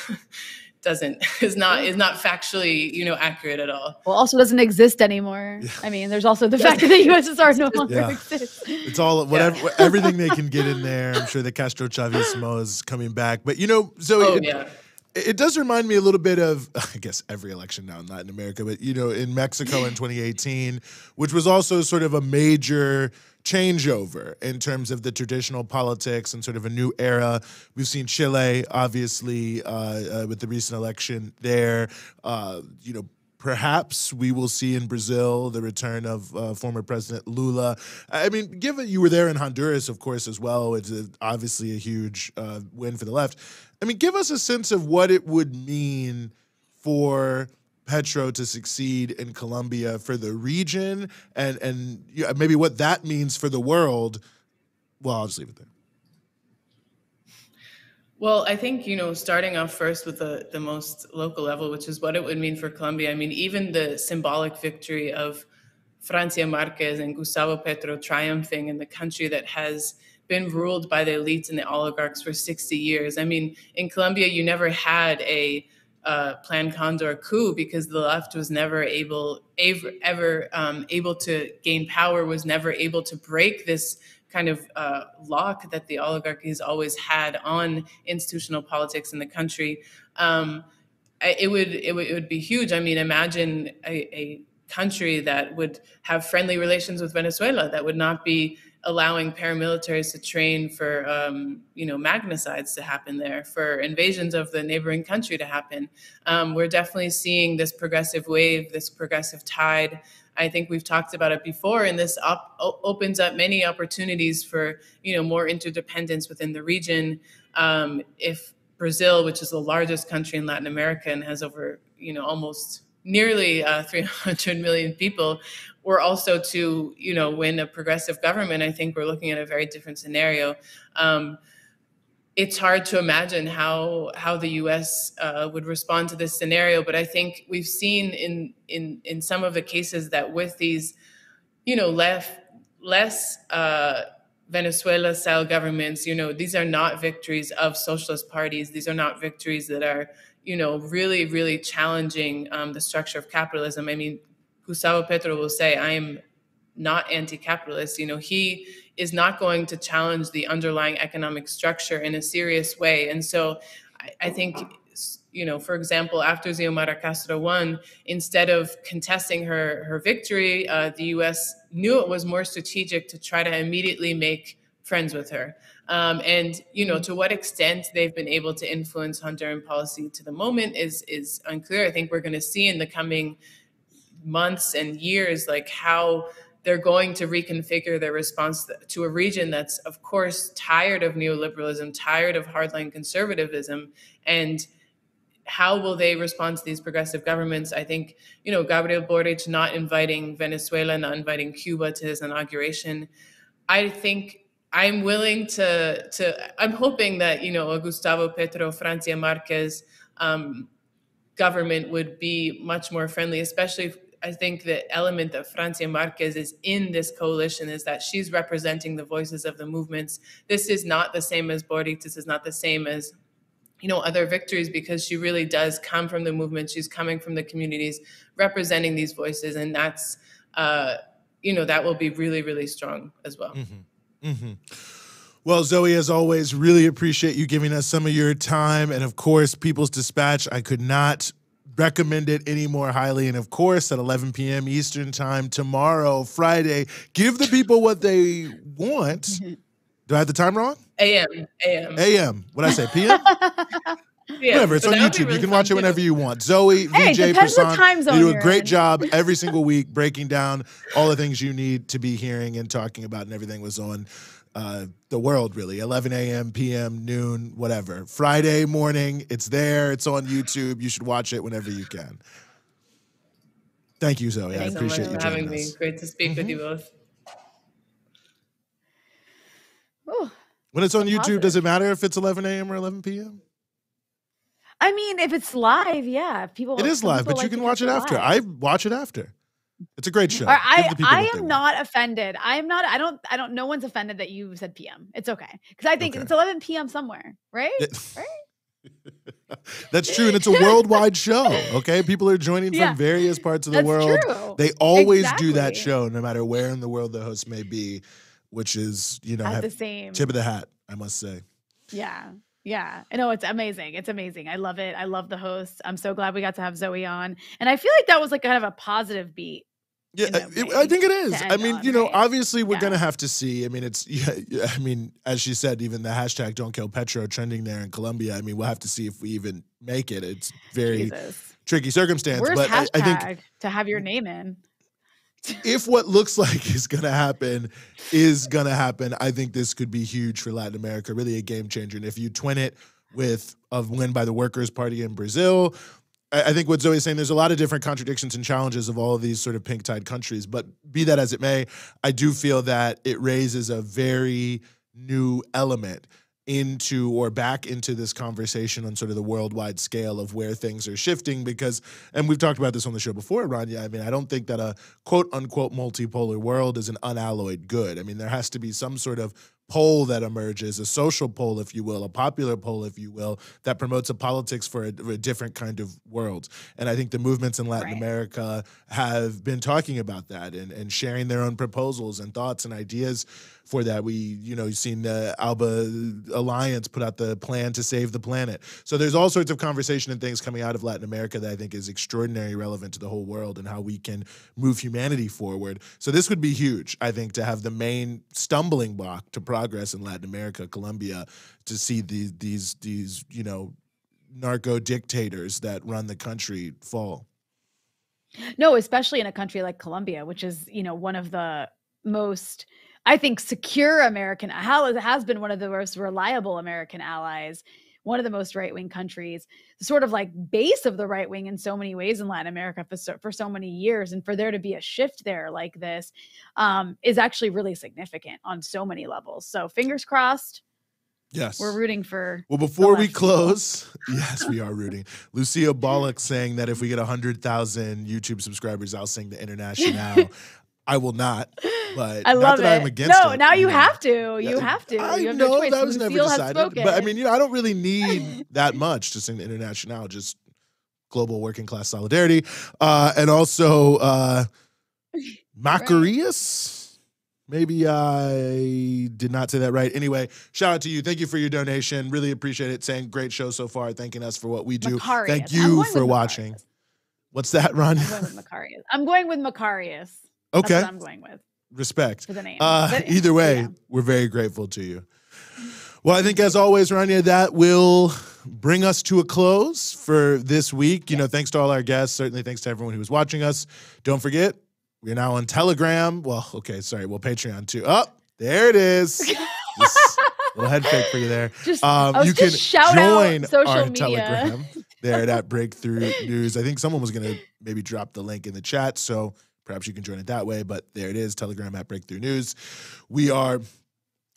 [SPEAKER 6] doesn't is not is not factually you know accurate at all.
[SPEAKER 2] Well, also doesn't exist anymore. Yeah. I mean, there's also the fact that the USSR no longer yeah. exists.
[SPEAKER 1] It's all whatever yeah. everything they can get in there. I'm sure the Castro Chavismo is coming back, but you know, so
[SPEAKER 6] oh,
[SPEAKER 1] it, yeah. It does remind me a little bit of, I guess, every election now in Latin America, but you know, in Mexico in 2018, which was also sort of a major changeover in terms of the traditional politics and sort of a new era. We've seen Chile, obviously, uh, uh, with the recent election there. Uh, you know, perhaps we will see in Brazil the return of uh, former President Lula. I mean, given you were there in Honduras, of course, as well, it's a, obviously a huge uh, win for the left. I mean, give us a sense of what it would mean for Petro to succeed in Colombia for the region and and maybe what that means for the world. Well, I'll just leave it there.
[SPEAKER 6] Well, I think, you know, starting off first with the, the most local level, which is what it would mean for Colombia. I mean, even the symbolic victory of Francia Marquez and Gustavo Petro triumphing in the country that has been ruled by the elites and the oligarchs for 60 years. I mean, in Colombia, you never had a uh, Plan Condor coup because the left was never able ever, ever um, able to gain power, was never able to break this kind of uh, lock that the oligarchies always had on institutional politics in the country. Um, it would it would it would be huge. I mean, imagine a, a country that would have friendly relations with Venezuela that would not be allowing paramilitaries to train for um, you know magnicides to happen there for invasions of the neighboring country to happen. Um, we're definitely seeing this progressive wave this progressive tide. I think we've talked about it before and this op- opens up many opportunities for you know more interdependence within the region. Um, if brazil which is the largest country in latin america and has over you know almost nearly uh, 300 million people were also to you know win a progressive government i think we're looking at a very different scenario um, it's hard to imagine how how the us uh, would respond to this scenario but i think we've seen in in in some of the cases that with these you know left less uh, Venezuela style governments, you know, these are not victories of socialist parties. These are not victories that are you know, really, really challenging um, the structure of capitalism. I mean, Gustavo Petro will say, I am not anti-capitalist. You know, he is not going to challenge the underlying economic structure in a serious way. And so I, I think, you know, for example, after Xiomara Castro won, instead of contesting her, her victory, uh, the U.S. knew it was more strategic to try to immediately make friends with her. Um, and you know, to what extent they've been able to influence Honduran policy to the moment is is unclear. I think we're going to see in the coming months and years like how they're going to reconfigure their response to a region that's of course tired of neoliberalism tired of hardline conservatism and how will they respond to these progressive governments i think you know gabriel boric not inviting venezuela not inviting cuba to his inauguration i think I'm willing to to I'm hoping that you know Gustavo Petro, Francia Marquez um, government would be much more friendly, especially. I think the element that Francia Marquez is in this coalition is that she's representing the voices of the movements. This is not the same as Boric. This is not the same as you know other victories because she really does come from the movement. She's coming from the communities, representing these voices, and that's uh, you know that will be really really strong as well. Mm-hmm.
[SPEAKER 1] Mm-hmm. Well, Zoe, as always, really appreciate you giving us some of your time. And of course, People's Dispatch, I could not recommend it any more highly. And of course, at 11 p.m. Eastern Time tomorrow, Friday, give the people what they want. Mm-hmm. Do I have the time wrong?
[SPEAKER 6] AM. AM.
[SPEAKER 1] AM. What I say? PM? Yeah, Whatever. It's on YouTube. Really you can watch it whenever you want. Zoe, hey, Vijay, you do a great in. job every single week breaking down all the things you need to be hearing and talking about and everything was on uh, the world really 11 a.m p.m noon whatever friday morning it's there it's on youtube you should watch it whenever you can thank you zoe
[SPEAKER 6] Thanks
[SPEAKER 1] i
[SPEAKER 6] so
[SPEAKER 1] appreciate
[SPEAKER 6] much
[SPEAKER 1] you
[SPEAKER 6] for having
[SPEAKER 1] joining
[SPEAKER 6] me.
[SPEAKER 1] us
[SPEAKER 6] Great to speak with you
[SPEAKER 1] Mm-hmm.
[SPEAKER 6] both.
[SPEAKER 2] Ooh.
[SPEAKER 1] when it's on
[SPEAKER 2] So
[SPEAKER 1] youtube does it matter if it's 11 a.m or 11 p.m
[SPEAKER 2] I mean, if it's live, yeah. If people
[SPEAKER 1] it is live but you
[SPEAKER 2] like to
[SPEAKER 1] can watch
[SPEAKER 2] catch
[SPEAKER 1] it after
[SPEAKER 2] live.
[SPEAKER 1] i watch it after it's a great show
[SPEAKER 2] Or I,
[SPEAKER 1] Give the people
[SPEAKER 2] I am not offended. I am not. I don't. I don't. No one's offended that you said PM. It's okay because I think
[SPEAKER 1] Okay.
[SPEAKER 2] it's 11 PM somewhere, right?
[SPEAKER 1] It-
[SPEAKER 2] Right?
[SPEAKER 1] That's true, and it's a worldwide show. Okay, people are joining from various parts of the
[SPEAKER 2] That's
[SPEAKER 1] world.
[SPEAKER 2] true.
[SPEAKER 1] They always do that show, no matter where in the world the host may be, which is you know have
[SPEAKER 2] the same.
[SPEAKER 1] tip of the hat, I must say.
[SPEAKER 2] Yeah. Yeah. I know it's amazing. It's amazing. I love it. I love the host. I'm so glad we got to have Zoe on. And I feel like that was like kind of a positive beat.
[SPEAKER 1] Yeah, I- it- I think it is. I mean,
[SPEAKER 2] on,
[SPEAKER 1] you know,
[SPEAKER 2] right?
[SPEAKER 1] obviously we're
[SPEAKER 2] Yeah.
[SPEAKER 1] gonna have to see. I mean, it's yeah, I mean, as she said, even the hashtag "Don't Kill Petro" trending there in Colombia. I mean, we'll have to see if we even make it. It's very
[SPEAKER 2] Jesus.
[SPEAKER 1] tricky circumstance,
[SPEAKER 2] Where's
[SPEAKER 1] but I,
[SPEAKER 2] hashtag
[SPEAKER 1] I think
[SPEAKER 2] to have your name in?
[SPEAKER 1] if what looks like is going to happen is going to happen, I think this could be huge for Latin America, really a game changer. And if you twin it with a win by the Workers' Party in Brazil, I think what Zoe's saying, there's a lot of different contradictions and challenges of all of these sort of pink tide countries. But be that as it may, I do feel that it raises a very new element into or back into this conversation on sort of the worldwide scale of where things are shifting because and we've talked about this on the show before Rania I mean I don't think that a quote unquote multipolar world is an unalloyed good I mean there has to be some sort of pole that emerges a social pole if you will a popular pole if you will that promotes a politics for a, a different kind of world and I think the movements in Latin
[SPEAKER 2] Right.
[SPEAKER 1] America have been talking about that and, and sharing their own proposals and thoughts and ideas for that. We, you know, you've seen the Alba Alliance put out the plan to save the planet. So there's all sorts of conversation and things coming out of Latin America that I think is extraordinarily relevant to the whole world and how we can move humanity forward. So this would be huge, I think, to have the main stumbling block to progress in Latin America, Colombia, to see these these these, you know, narco dictators that run the country fall.
[SPEAKER 2] No, especially in a country like Colombia, which is, you know, one of the most, I think, secure American, has been one of the most reliable American allies, one of the most right wing countries, the sort of like base of the right wing in so many ways in Latin America for so, for so many years. And for there to be a shift there like this um, is actually really significant on so many levels. So fingers crossed,
[SPEAKER 1] Yes.
[SPEAKER 2] we're rooting for.
[SPEAKER 1] Well, before we close, yes, we are rooting. Lucia Bollock saying that if we get 100,000 YouTube subscribers, I'll sing the International. I will not, but
[SPEAKER 2] I
[SPEAKER 1] not
[SPEAKER 2] love
[SPEAKER 1] that
[SPEAKER 2] it.
[SPEAKER 1] I'm against it.
[SPEAKER 2] no,
[SPEAKER 1] it.
[SPEAKER 2] now you have to. You have to.
[SPEAKER 1] I
[SPEAKER 2] you have
[SPEAKER 1] know
[SPEAKER 2] no choice.
[SPEAKER 1] that was never
[SPEAKER 2] Lucille
[SPEAKER 1] decided, but I mean, you know, I don't really need that much to sing the International. Just global working class solidarity, uh, and also uh, Macarius. Maybe I did not say that right. Anyway, shout out to you. Thank you for your donation. Really appreciate it. Saying great show so far. Thanking us for what we do.
[SPEAKER 2] Macarius.
[SPEAKER 1] Thank you for watching.
[SPEAKER 2] Macarius.
[SPEAKER 1] What's that, Ron?
[SPEAKER 2] I'm going with Macarius. I'm going with Macarius. That's
[SPEAKER 1] Okay,
[SPEAKER 2] what I'm going with
[SPEAKER 1] respect.
[SPEAKER 2] for the name.
[SPEAKER 1] Uh,
[SPEAKER 2] But-
[SPEAKER 1] either way,
[SPEAKER 2] yeah.
[SPEAKER 1] we're very grateful to you. Well, I think as always, Rania, that will bring us to a close for this week. You know, thanks to all our guests. Certainly, thanks to everyone who was watching us. Don't forget, we're now on Telegram. Well, okay, sorry. Well, Patreon too. Oh, there it is. Just a little head fake for you there.
[SPEAKER 2] Just
[SPEAKER 1] Um, you can
[SPEAKER 2] shout
[SPEAKER 1] join
[SPEAKER 2] out social
[SPEAKER 1] our
[SPEAKER 2] media.
[SPEAKER 1] Telegram there at Breakthrough News. I think someone was going to maybe drop the link in the chat, so perhaps you can join it that way. But there it is, Telegram at Breakthrough News. We are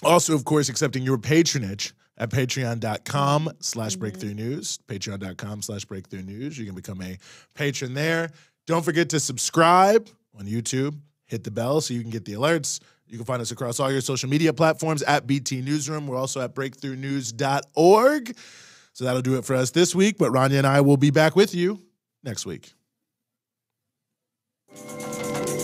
[SPEAKER 1] also, of course, accepting your patronage at patreon.com slash
[SPEAKER 2] Mm-hmm.
[SPEAKER 1] breakthrough news patreon.com slash breakthrough news you can become a patron there don't forget to subscribe on youtube hit the bell so you can get the alerts you can find us across all your social media platforms at bt newsroom we're also at breakthroughnews.org so that'll do it for us this week but rania and i will be back with you next week
[SPEAKER 7] Música